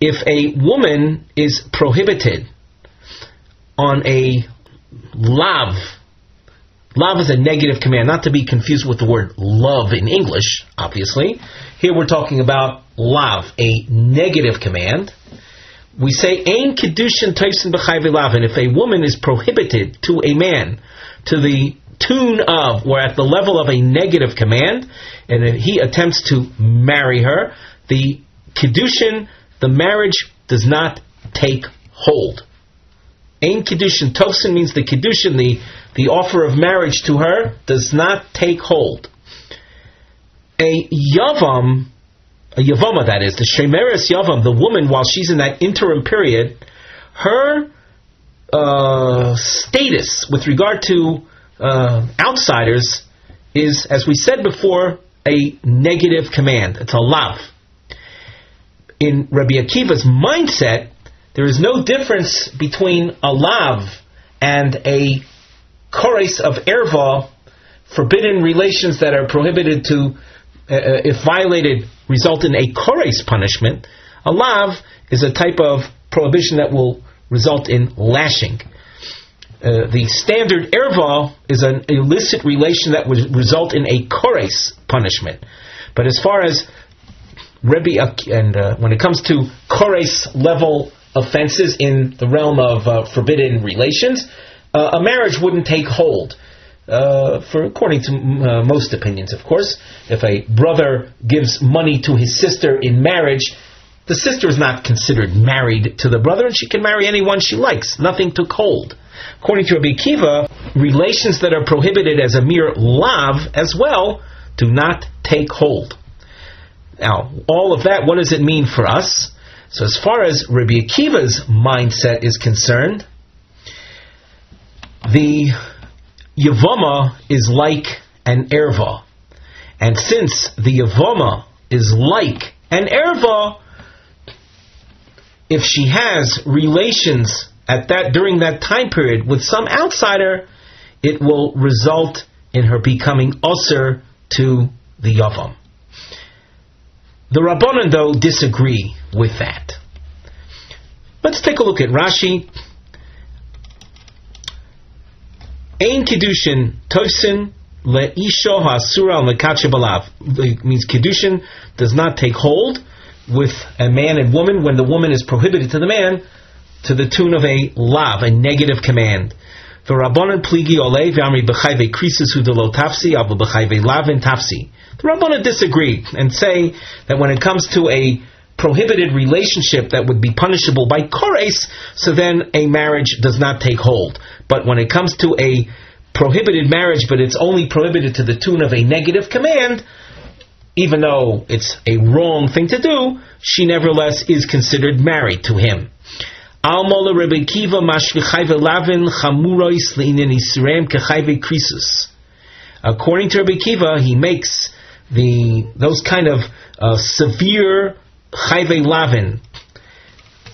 If a woman is prohibited on a lav, lav is a negative command, not to be confused with the word love in English, obviously. Here we're talking about lav, a negative command we say ain kedushin toisin b'chayv If a woman is prohibited to a man to the tune of or at the level of a negative command, and if he attempts to marry her, the kedushin, the marriage does not take hold. Ain kedushin tosin means the kedushin, the the offer of marriage to her does not take hold. A yavam Yavama that is, the Shemeres Yavam, the woman, while she's in that interim period, her uh, status with regard to uh, outsiders is, as we said before, a negative command. It's a lav. In Rabbi Akiva's mindset, there is no difference between a lav and a kores of erva forbidden relations that are prohibited to, uh, uh if violated, result in a kores punishment, a lav is a type of prohibition that will result in lashing. Uh, the standard erva is an illicit relation that would result in a kores punishment. But as far as Rebbe, and uh, when it comes to kores level offenses in the realm of uh, forbidden relations, uh, a marriage wouldn't take hold. Uh, for according to uh, most opinions, of course, if a brother gives money to his sister in marriage, the sister is not considered married to the brother, and she can marry anyone she likes. Nothing took hold. According to Rabbi Kiva, relations that are prohibited as a mere lav as well do not take hold. Now, all of that, what does it mean for us? So, as far as Rabbi Akiva's mindset is concerned, the Yavama is like an erva. And since the Yavama is like an erva, if she has relations at that during that time period with some outsider, it will result in her becoming usher to the Yavam. The Rabbanan, though, disagree with that. Let's take a look at Rashi. Ein Kiddushin Tosin Le'isho Ha'asura Lekache Balav. means Kiddushin does not take hold with a man and woman when the woman is prohibited to the man to the tune of a lav, a negative command. The Rabbanan pligi ole v'amri b'chayve krisis hu lo tafsi abu b'chayve lavin tafsi. The Rabbanan disagree and say that when it comes to a prohibited relationship that would be punishable by kores, so then a marriage does not take hold. But when it comes to a prohibited marriage, but it's only prohibited to the tune of a negative command, even though it's a wrong thing to do, she nevertheless is considered married to him. According to Rabbi Kiva, he makes the those kind of uh, severe chayve lavin.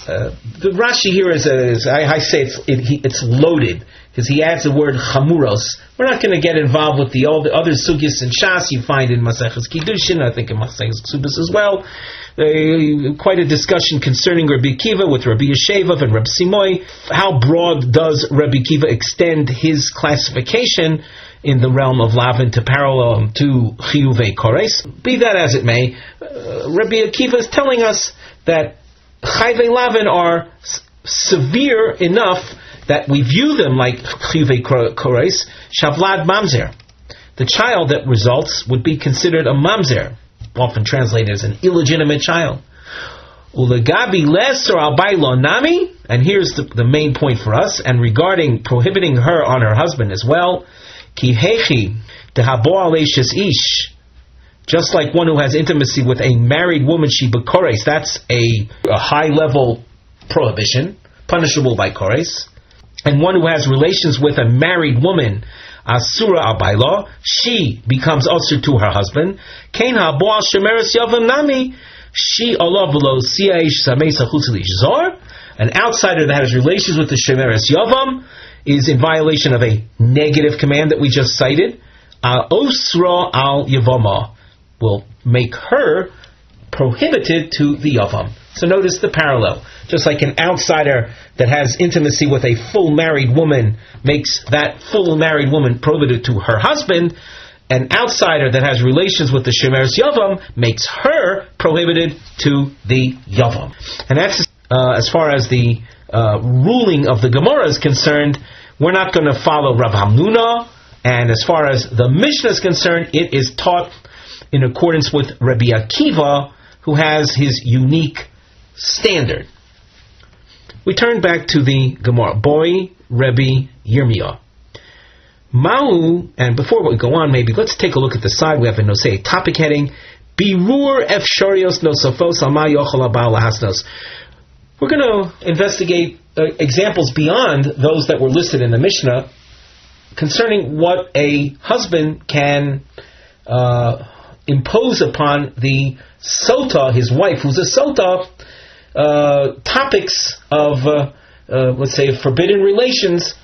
Uh, the Rashi here is, is I, I, say it's it, he, it's loaded because he adds the word chamuros. We're not going to get involved with the all the other sugyas and shas you find in Maseches Kiddushin. I think in Maseches Ksubas as well quite a discussion concerning Rabbi Kiva with Rabbi Yeshevav and Rabbi Simoy. How broad does Rabbi Kiva extend his classification in the realm of Lavin to parallel to Chiyuve Kores? Be that as it may, uh, Rabbi Akiva is telling us that Chayve Lavin are severe enough that we view them like Chiyuve Kores, Shavlad Mamzer. The child that results would be considered a Mamzer often translated as an illegitimate child. Ulagabi les or albailo nami, and here's the, the, main point for us, and regarding prohibiting her on her husband as well, ki hechi ish, just like one who has intimacy with a married woman, she bekores, that's a, a high level prohibition, punishable by kores. And one who has relations with a married woman, Asura Abaila, she becomes Asur to her husband. Kain Haboal Shemeres Yavim Nami, she Alavalo Siaish Samesa Zor, an outsider that has relations with the Shemeres Yavam, is in violation of a negative command that we just cited. Osra al Yavama will make her prohibited to the Yavam. So notice the parallel. Just like an outsider that has intimacy with a full married woman makes that full married woman prohibited to her husband, an outsider that has relations with the Shemeres Yavam makes her prohibited to the Yavam. And that's uh, as far as the uh, ruling of the Gemara is concerned. We're not going to follow Rav Hamnuna, and as far as the Mishnah is concerned, it is taught in accordance with Rabbi Akiva, who has his unique standard. We turn back to the Gemara. Boy, Rebbe, Yirmiyah. Ma'u, and before we go on, maybe let's take a look at the side. We have a no say topic heading. Birur efsharios nosafos alma hasnos. We're going to investigate uh, examples beyond those that were listed in the Mishnah concerning what a husband can uh, impose upon the sota, his wife, who's a sota, uh, topics of, uh, uh, let's say, forbidden relations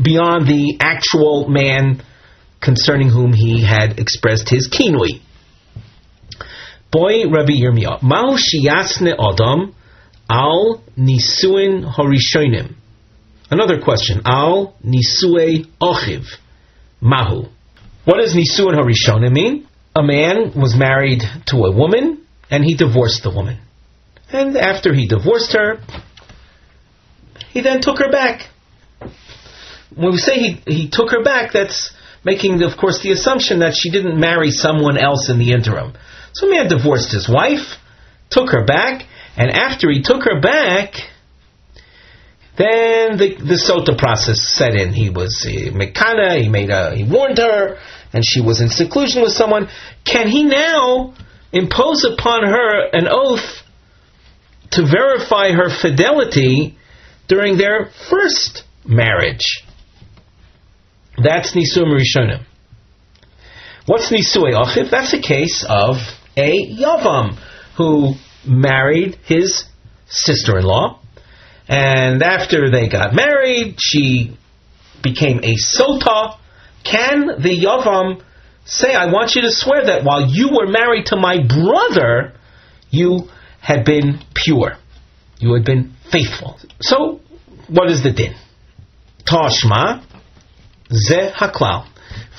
beyond the actual man concerning whom he had expressed his kinui. Boy Rabbi Yirmiyah, Mahu shiyasne adam al nisuin horishonim. Another question, al nisue ochiv. Mahu. What does nisuin horishonim mean? A man was married to a woman and he divorced the woman. And after he divorced her, he then took her back. When we say he, he took her back, that's making, of course, the assumption that she didn't marry someone else in the interim. So a man divorced his wife, took her back, and after he took her back, then the, the sota process set in. He was uh, mekana, he made a, he warned her, and she was in seclusion with someone. Can he now impose upon her an oath to verify her fidelity during their first marriage? That's Nisuim Rishonim. What's Nisui Achiv? That's a case of a Yavam who married his sister-in-law, and after they got married, she became a Sota. Can the Yavam say, I want you to swear that while you were married to my brother, you had been pure. You had been faithful. So, what is the din? Tashma, Ze Haklal.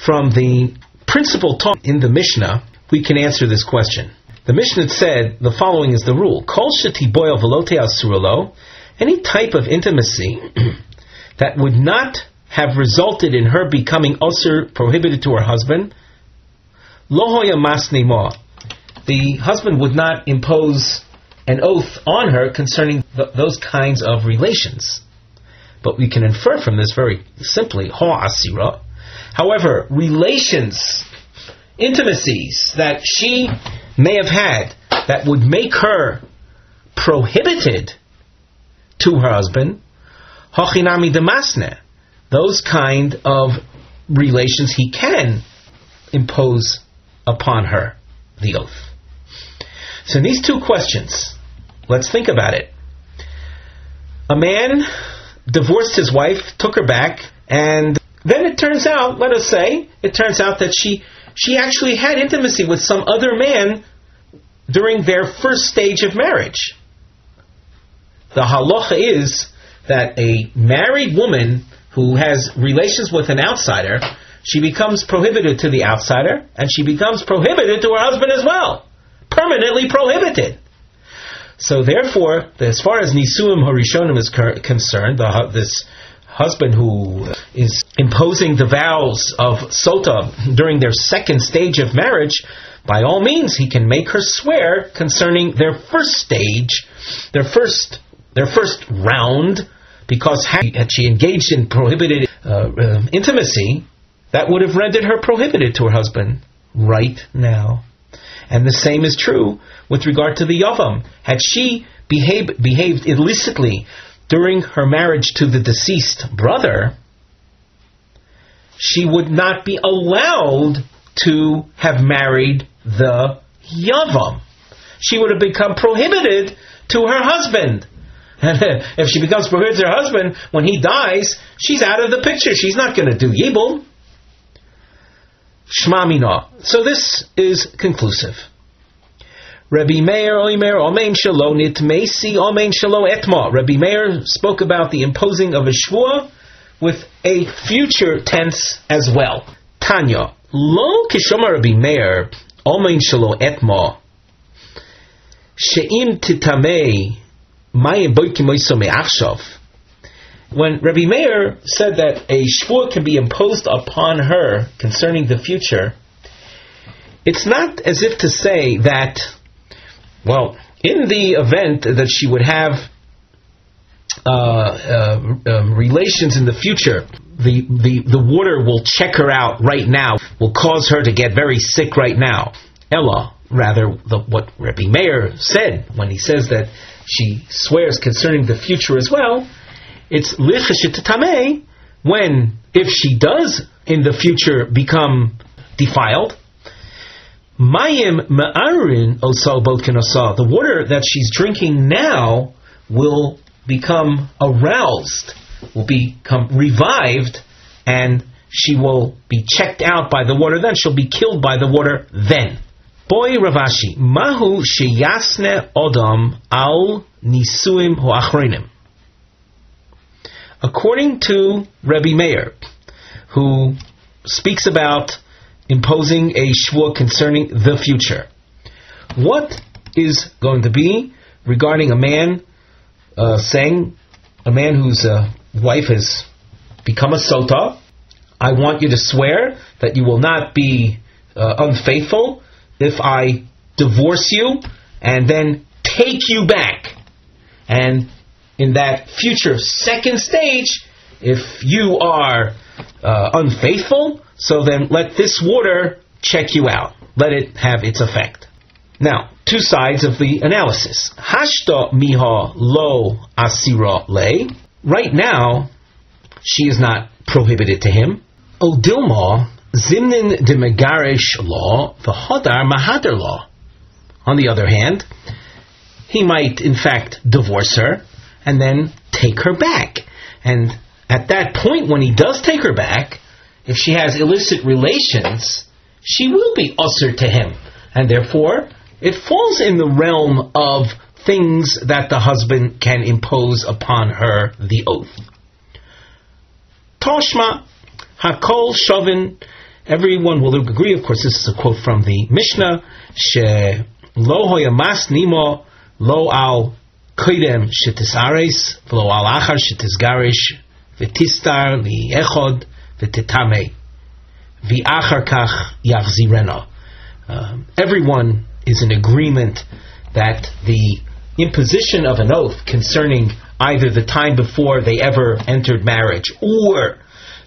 From the principal talk in the Mishnah, we can answer this question. The Mishnah said the following is the rule: Kol boil velote asuralo, any type of intimacy that would not have resulted in her becoming usur prohibited to her husband, lohoya masnima. The husband would not impose an oath on her concerning th- those kinds of relations. But we can infer from this very simply, ha asira. However, relations, intimacies that she may have had that would make her prohibited to her husband, hachinami demasne, those kind of relations he can impose upon her the oath. So in these two questions, let's think about it. A man divorced his wife, took her back, and then it turns out, let us say, it turns out that she she actually had intimacy with some other man during their first stage of marriage. The halacha is that a married woman who has relations with an outsider, she becomes prohibited to the outsider, and she becomes prohibited to her husband as well. Permanently prohibited. So therefore, as far as Nisuim Horishonim is concerned, the, this husband who is imposing the vows of Sota during their second stage of marriage, by all means, he can make her swear concerning their first stage, their first, their first round, because had she engaged in prohibited uh, uh, intimacy, that would have rendered her prohibited to her husband right now. And the same is true with regard to the Yavam. Had she behave, behaved illicitly during her marriage to the deceased brother, she would not be allowed to have married the Yavam. She would have become prohibited to her husband. If she becomes prohibited to her husband, when he dies, she's out of the picture. She's not going to do Yibul. Shmamina. So this is conclusive. Rabbi Meir Oimer Omein Shalo Nitmesi Omein Shalo Etma. Rabbi Meir spoke about the imposing of a shvua with a future tense as well. Tanya Lo Kishoma Rabbi Meir Omein Shalo Etma Sheim Titamei Mayim Boikim when Rabbi Meir said that a shvua can be imposed upon her concerning the future, it's not as if to say that well, in the event that she would have uh, uh, um, relations in the future, the, the, the water will check her out right now, will cause her to get very sick right now. Ella, rather, the, what Rabbi Meir said when he says that she swears concerning the future as well, it's lichashit when, if she does in the future become defiled, Mayim ma'arin osal asa. The water that she's drinking now will become aroused, will become revived, and she will be checked out by the water then, she'll be killed by the water then. Boy Rav Ashi, Mahu sheyasne odam al nisuim hoachrenim. According to Rebbe Meir, who speaks about imposing a shvua concerning the future, what is going to be regarding a man uh, saying, a man whose uh, wife has become a sota, I want you to swear that you will not be uh, unfaithful if I divorce you and then take you back. And in that future second stage, if you are uh, unfaithful, so then let this water check you out. Let it have its effect. Now, two sides of the analysis. Hashta miha lo asira le. Right now, she is not prohibited to him. Odilma zimnin de megarish law, the hadar mahadar law. On the other hand, he might in fact divorce her and then take her back. And at that point, when he does take her back, if she has illicit relations, she will be usher to him. And therefore, it falls in the realm of things that the husband can impose upon her the oath. Toshma, Hakol Shovin, everyone will agree, of course, this is a quote from the Mishnah, She Lo Hoyamas Nimo Lo Al Koidem Shetisares, Lo Al Achar Shetisgarish, Vitistar Li Echod, Vititame, Viachar Kach Yachzirena. Um, everyone is in agreement that the imposition of an oath concerning either the time before they ever entered marriage or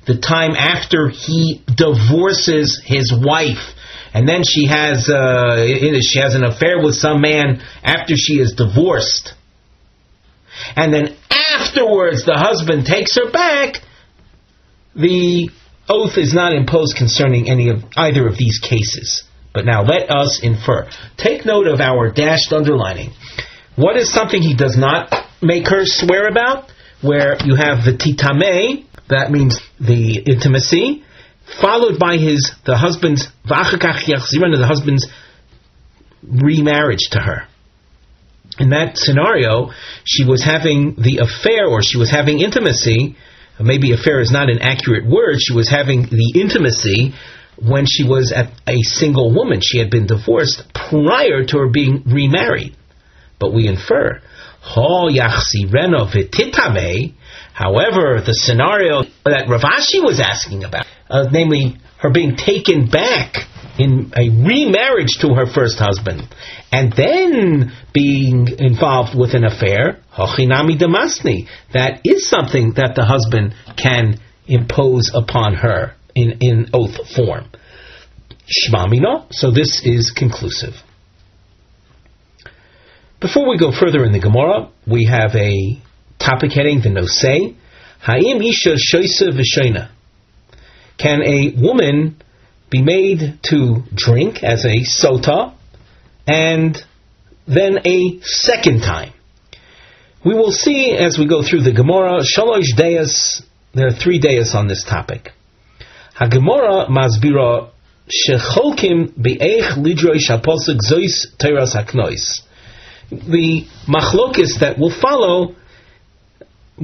the time after he divorces his wife and then she has uh, she has an affair with some man after she is divorced and then afterwards the husband takes her back the oath is not imposed concerning any of either of these cases but now let us infer. Take note of our dashed underlining. What is something he does not make her swear about? Where you have the titame, that means the intimacy, followed by his the husband's the husband's remarriage to her. In that scenario, she was having the affair or she was having intimacy. Maybe affair is not an accurate word. She was having the intimacy when she was a single woman. She had been divorced prior to her being remarried. But we infer, Ho yachsireno v'titame, however, the scenario that Rav Ashi was asking about, uh, namely her being taken back in a remarriage to her first husband, and then being involved with an affair, hochinami damasni, that is something that the husband can impose upon her in, in oath form. Shmamina, so this is conclusive. Before we go further in the Gemara, we have a topic heading, the Nosei. Ha'im Isha Shoisa V'Shoina. Can a woman be made to drink as a sota and then a second time? We will see as we go through the Gemara, Shalosh Deas, there are three Deas on this topic. HaGemara Masbira Shecholkim Be'ech Lidroi Shaposik Zois Teras HaKnois. The machlokis that will follow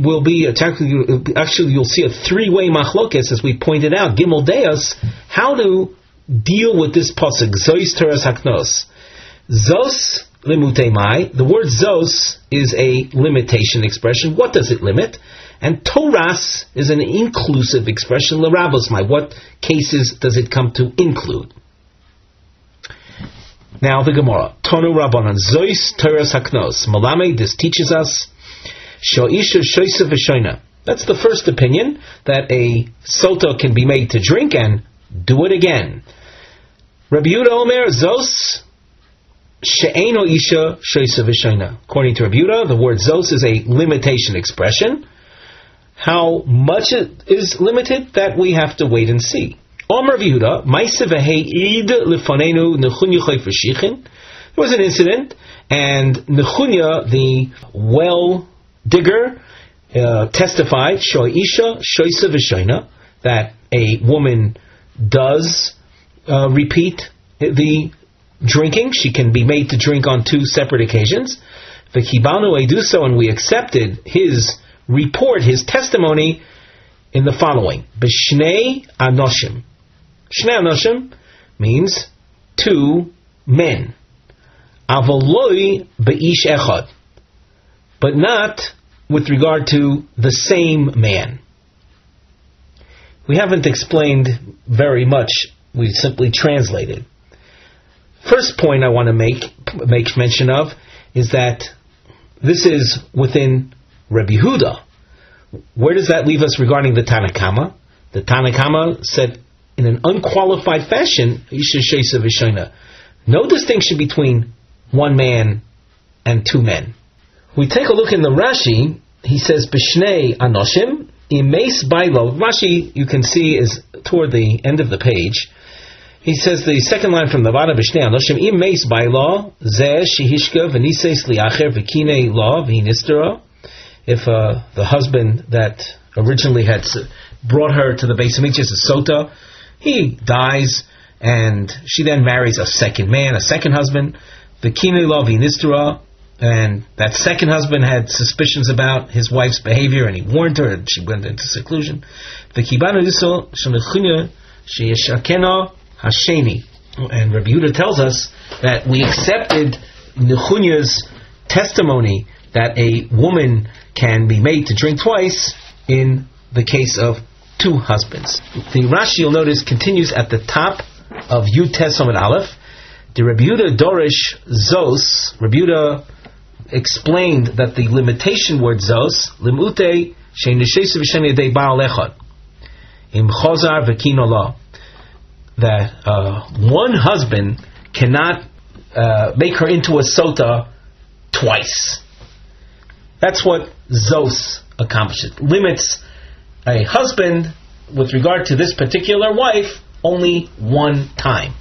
will be actually you'll see a three-way machlokis as we pointed out Gimel Deos how to deal with this pasuk Zois Teras Haknos. Zos mai. The word zos is a limitation expression. What does it limit? And Toras is an inclusive expression, Larabosmai. What cases does it come to include? Now the Gemara. Tonu Rabbanan. Zois Toras Haknos. Malame, this teaches us, Shoisha Shoisa. That's the first opinion, that a sota can be made to drink and do it again. Rabbi Yehuda Omer, Zos She'eno Isha Shoisa Vishoina. According to Rabbi Yehuda, the word Zos is a limitation expression. How much it is limited, that we have to wait and see. Omer Yehuda, There was an incident, and Nechunya, the well digger, uh, testified, Shoisha, Shoisa Vishaina, that a woman does uh, repeat the drinking, she can be made to drink on two separate occasions. The Kibanu do so, and we accepted his report, his testimony, in the following: B'shnei anoshim. Shnei anoshim means two men. Avoloi be'ish echad, but not with regard to the same man. We haven't explained very much. We simply translated. First point I want to make make mention of is that this is within Rabbi Huda. Where does that leave us regarding the Tanakama? The Tanakama said in an unqualified fashion, no distinction between one man and two men. We take a look in the Rashi. He says, Bishnei anoshim imes bailo." Rashi, you can see, is toward the end of the page. He says the second line from the Vada B'shnei anoshim Imes bailo zeh shehishka v'niseis liacher v'kine lo v'hinistera. If uh, the husband that originally had brought her to the base of a sota, he dies, and she then marries a second man, a second husband. The kine lo v'hinistera and that second husband had suspicions about his wife's behavior, and he warned her, and she went into seclusion. And Rabbi Yehuda tells us that we accepted Nechunya's testimony that a woman can be made to drink twice in the case of two husbands. The Rashi, you'll notice, continues at the top of Yud and Aleph. The Rabbi Yehuda Dorish Zos, Rabbi Yehuda explained that the limitation word zos limute im chozar v'kinola that uh, one husband cannot uh, make her into a sota twice. That's what zos accomplishes. Limits a husband with regard to this particular wife only one time.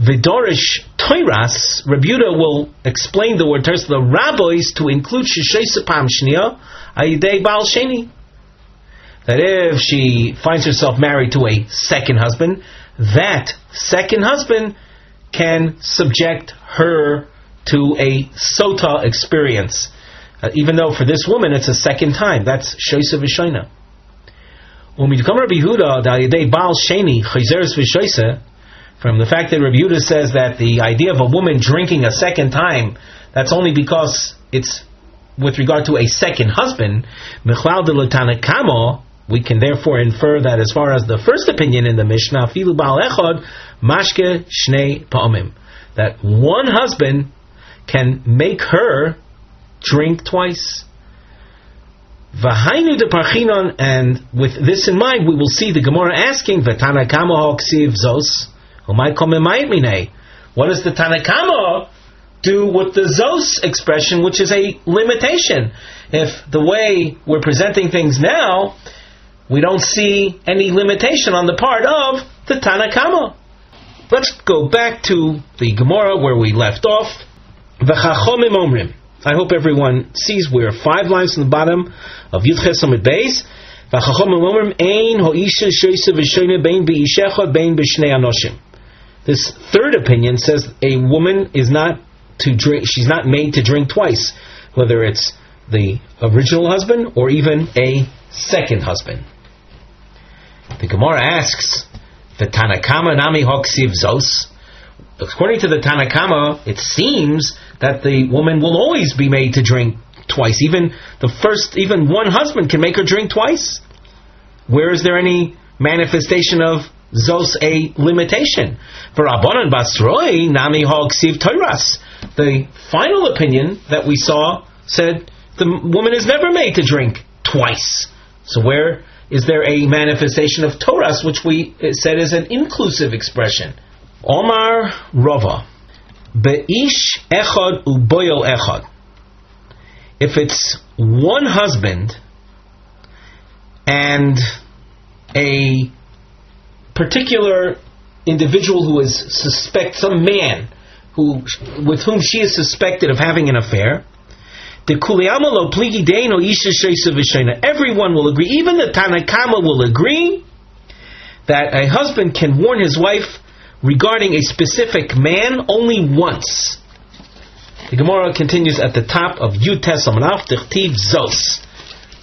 Vidorish Toiras, Rebuta will explain the word to the rabbis to include Shishaisapam Shnia Ayidei Baal Sheni. That if she finds herself married to a second husband, that second husband can subject her to a sota experience. Uh, even though for this woman it's a second time. That's Shoisa Vishaina. When we come Rabbi Huda, Baal Sheni, Chayzeres from the fact that Rabbi Yehuda says that the idea of a woman drinking a second time, that's only because it's with regard to a second husband, Michlal de Tanakamo, we can therefore infer that as far as the first opinion in the Mishnah, Filu Baal Echad, Mashke Shnei Pa'omim, that one husband can make her drink twice. V'hainu de parchinon, and with this in mind, we will see the Gemara asking, V'tanakamo ha'ksiv zos, what does the Tanakama do with the Zos expression, which is a limitation? If the way we're presenting things now, we don't see any limitation on the part of the Tanakama. Let's go back to the Gemara where we left off. I hope everyone sees we're five lines from the bottom of Yud Chesamid Beis. This third opinion says a woman is not to drink, she's not made to drink twice, whether it's the original husband or even a second husband. The Gemara asks, the Tanakama Nami Hoksiv Zos. According to the Tanakama, it seems that the woman will always be made to drink twice. Even the first, even one husband can make her drink twice. Where is there any manifestation of zos a limitation. For Rabbanan Basroi, Nami Hog Toiras. The final opinion that we saw said the woman is never made to drink twice. So where is there a manifestation of Toras, which we said is an inclusive expression? Omar Rava. Be'ish echad uboyel echad. If it's one husband and a particular individual who is suspect, some man who with whom she is suspected of having an affair. Everyone will agree, even the Tanakama will agree that a husband can warn his wife regarding a specific man only once. The Gemara continues at the top of Yutes Amanaf Tichtiv Zos.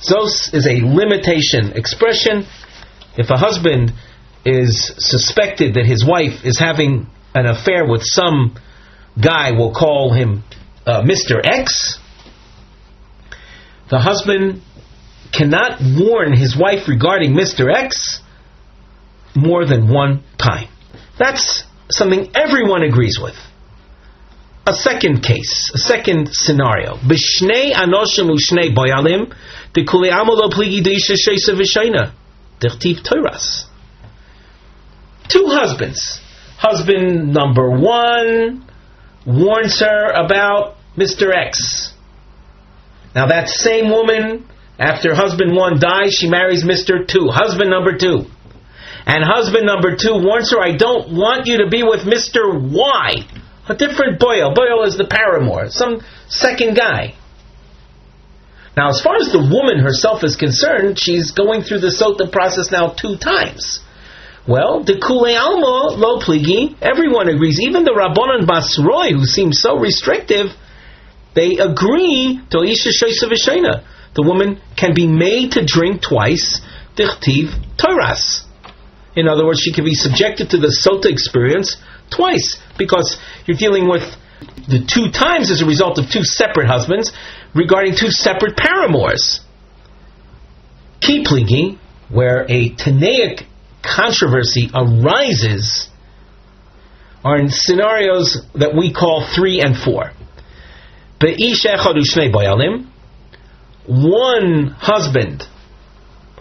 Zos is a limitation expression. If a husband is suspected that his wife is having an affair with some guy, we'll call him uh, Mr. X, the husband cannot warn his wife regarding Mr. X more than one time. That's something everyone agrees with. A second case, a second scenario. Anoshim ushnei boyalim dekule amolo pligi v'shaina. Two husbands. Husband number one warns her about Mr. X. Now that same woman, after husband one dies, she marries Mr. Two, husband number two. And husband number two warns her, I don't want you to be with Mr. Y. A different Boyle. Boyle is the paramour, some second guy. Now, as far as the woman herself is concerned, she's going through the sota process now two times. Well, the Kule Alma, lo pligi, everyone agrees. Even the Rabbanon Basroi, who seems so restrictive, they agree to Isha The woman can be made to drink twice, Dichtiv Toras. In other words, she can be subjected to the Sota experience twice, because you're dealing with the two times as a result of two separate husbands regarding two separate paramours. Kipligi, where a Tanaic controversy arises are in scenarios that we call three and four. One husband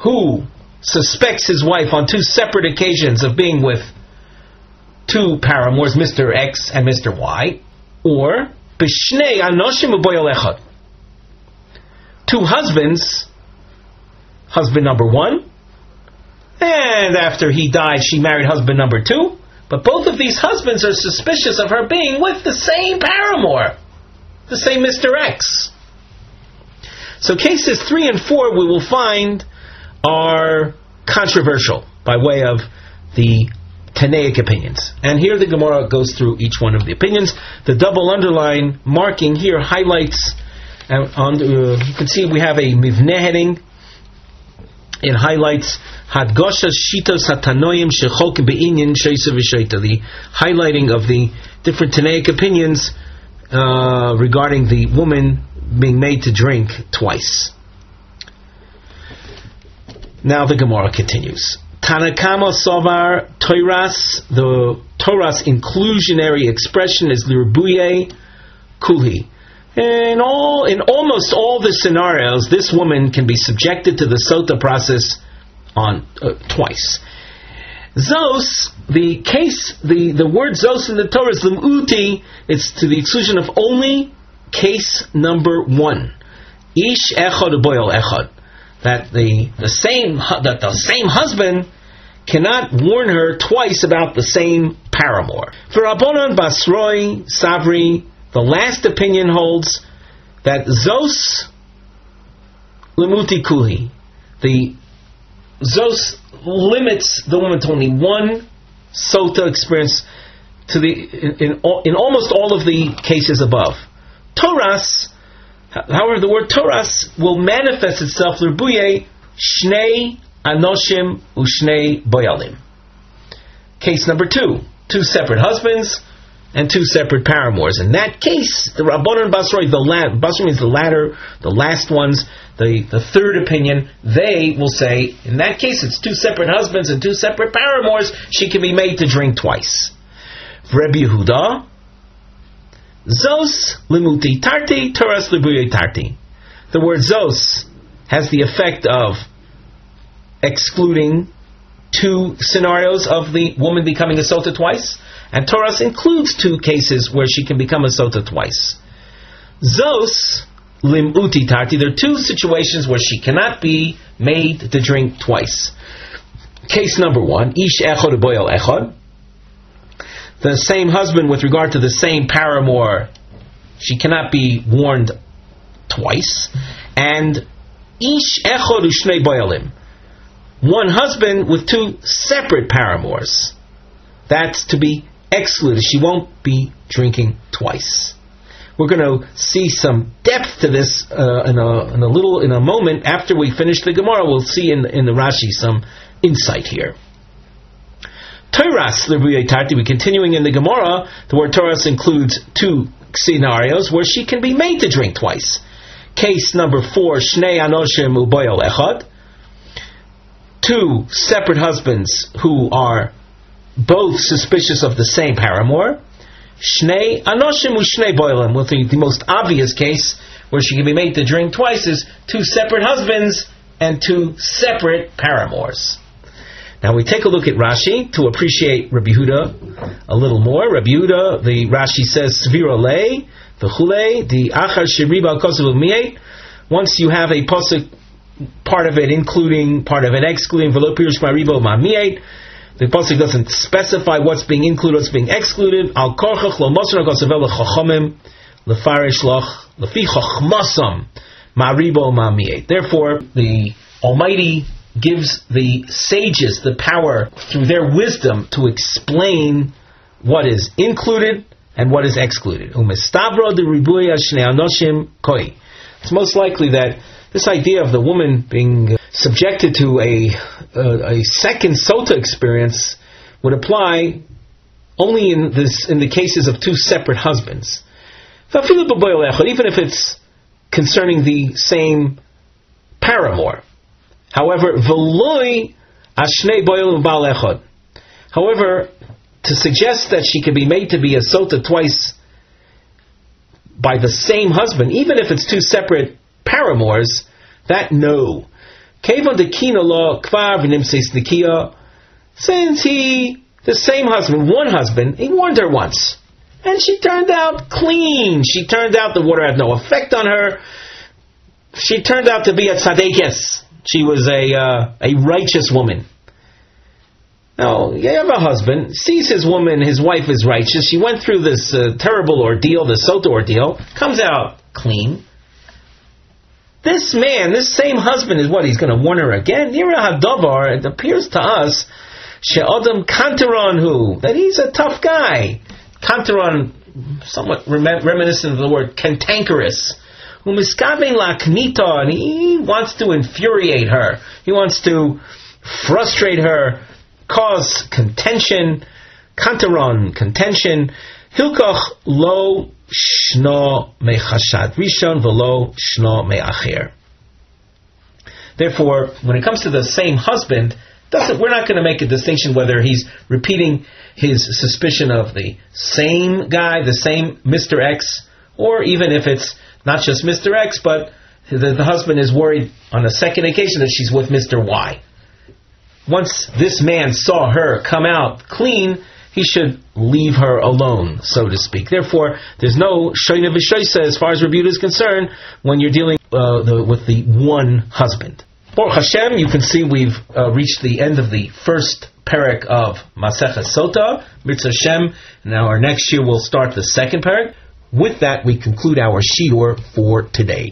who suspects his wife on two separate occasions of being with two paramours, Mr. X and Mr. Y, or two husbands, husband number one and after he died, she married husband number two. But both of these husbands are suspicious of her being with the same paramour, the same Mr. X. So cases three and four we will find are controversial by way of the Tanaic opinions. And here the Gemara goes through each one of the opinions. The double underline marking here highlights, uh, on, uh, you can see we have a mivne heading. It highlights The highlighting of the different Tanaic opinions uh, regarding the woman being made to drink twice. Now the Gemara continues. Tanakama Sovar Toiras, the Torah's inclusionary expression is Lirbuye Kuli. In all, in almost all the scenarios, this woman can be subjected to the sota process on uh, twice. Zos, the case, the, the word Zos in the Torah is Limuti, it's to the exclusion of only case number one. Ish echad boil echad. That the, the same that the same husband cannot warn her twice about the same paramour. For Abonon Basroi Savri, the last opinion holds that Zos Limuti Kuli, the Zos limits the woman to only one sota experience to the in, in, in almost all of the cases above. Toras, however, the word Toras will manifest itself l'rbuye shnei anoshim ushnei boyalim. Case number two: two separate husbands and two separate paramours. In that case, the Rabbanon Basroi, the la- Basroi means the latter, the last ones, the, the third opinion, they will say, in that case, it's two separate husbands and two separate paramours, she can be made to drink twice. Rebbe Yehuda, Zos limuti tarti, Toras libuye tarti. The word Zos has the effect of excluding two scenarios of the woman becoming a sota twice, and Torah includes two cases where she can become a sota twice. Zos lim uti tarti. There are two situations where she cannot be made to drink twice. Case number one, ish echod boil echod. The same husband with regard to the same paramour, she cannot be warned twice. And ish echod ushnei boilim. one husband with two separate paramours. That's to be excluded. She won't be drinking twice. We're going to see some depth to this uh, in, a, in, a, little in a moment after we finish the Gemara. We'll see in, in the Rashi some insight here. Torahs Tarti, we're continuing in the Gemara. The word Torahs includes two scenarios where she can be made to drink twice. Case number four, Shnei Anoshim Uboyol Echad. Two separate husbands who are both suspicious of the same paramour. Shnei Anoshim Boilim. Well, the, most obvious case where she can be made to drink twice is two separate husbands and two separate paramours. Now we take a look at Rashi to appreciate Rabbi Huda a little more. Rabbi Huda, the Rashi says, Svira lei, the chule, the achar shiriba kosav Once you have a posuk, part of it including, part of it excluding, velo pirush maribo ma'miet, the pasuk doesn't specify what's being included, what's being excluded. Al korchach lo mosra kosavel chachomim lefarish loch lefi chachmasam maribo ma'miet. Therefore, the Almighty gives the sages the power through their wisdom to explain what is included and what is excluded. It's most likely that this idea of the woman being subjected to a, a, a second sota experience would apply only in this in the cases of two separate husbands. Even if it's concerning the same paramour. However, However, to suggest that she can be made to be a sota twice by the same husband, even if it's two separate paramours, that no. Kevon de kina law kvar v'nimseis nikia. Since he, the same husband, one husband, he warned her once. And she turned out clean. She turned out the water had no effect on her. She turned out to be a tzadekes. She was a uh, a righteous woman. Now, you have a husband, sees his woman, his wife is righteous. She went through this uh, terrible ordeal, this sota ordeal, comes out clean. This man, this same husband, is what he's going to warn her again. Nira Hadavar. It appears to us, She'odam Kantaron, who that he's a tough guy. Kantaron, somewhat reminiscent of the word cantankerous and he wants to infuriate her. He wants to frustrate her, cause contention, kantaron, contention. Hilkoch lo shno mechashad rishon velo shno me'acher. Therefore, when it comes to the same husband, we're not going to make a distinction whether he's repeating his suspicion of the same guy, the same Mr. X, or even if it's not just Mr. X, but the, the husband is worried on a second occasion that she's with Mr. Y. Once this man saw her come out clean, he should leave her alone, so to speak. Therefore, there's no shoyna v'shoysa as far as rebuke is concerned when you're dealing uh, the, with the one husband. Baruch Hashem, you can see we've uh, reached the end of the first parak of Masechet Sota, Mitzvah Hashem. Now our next year we'll start the second parak. With that, we conclude our shiur for today.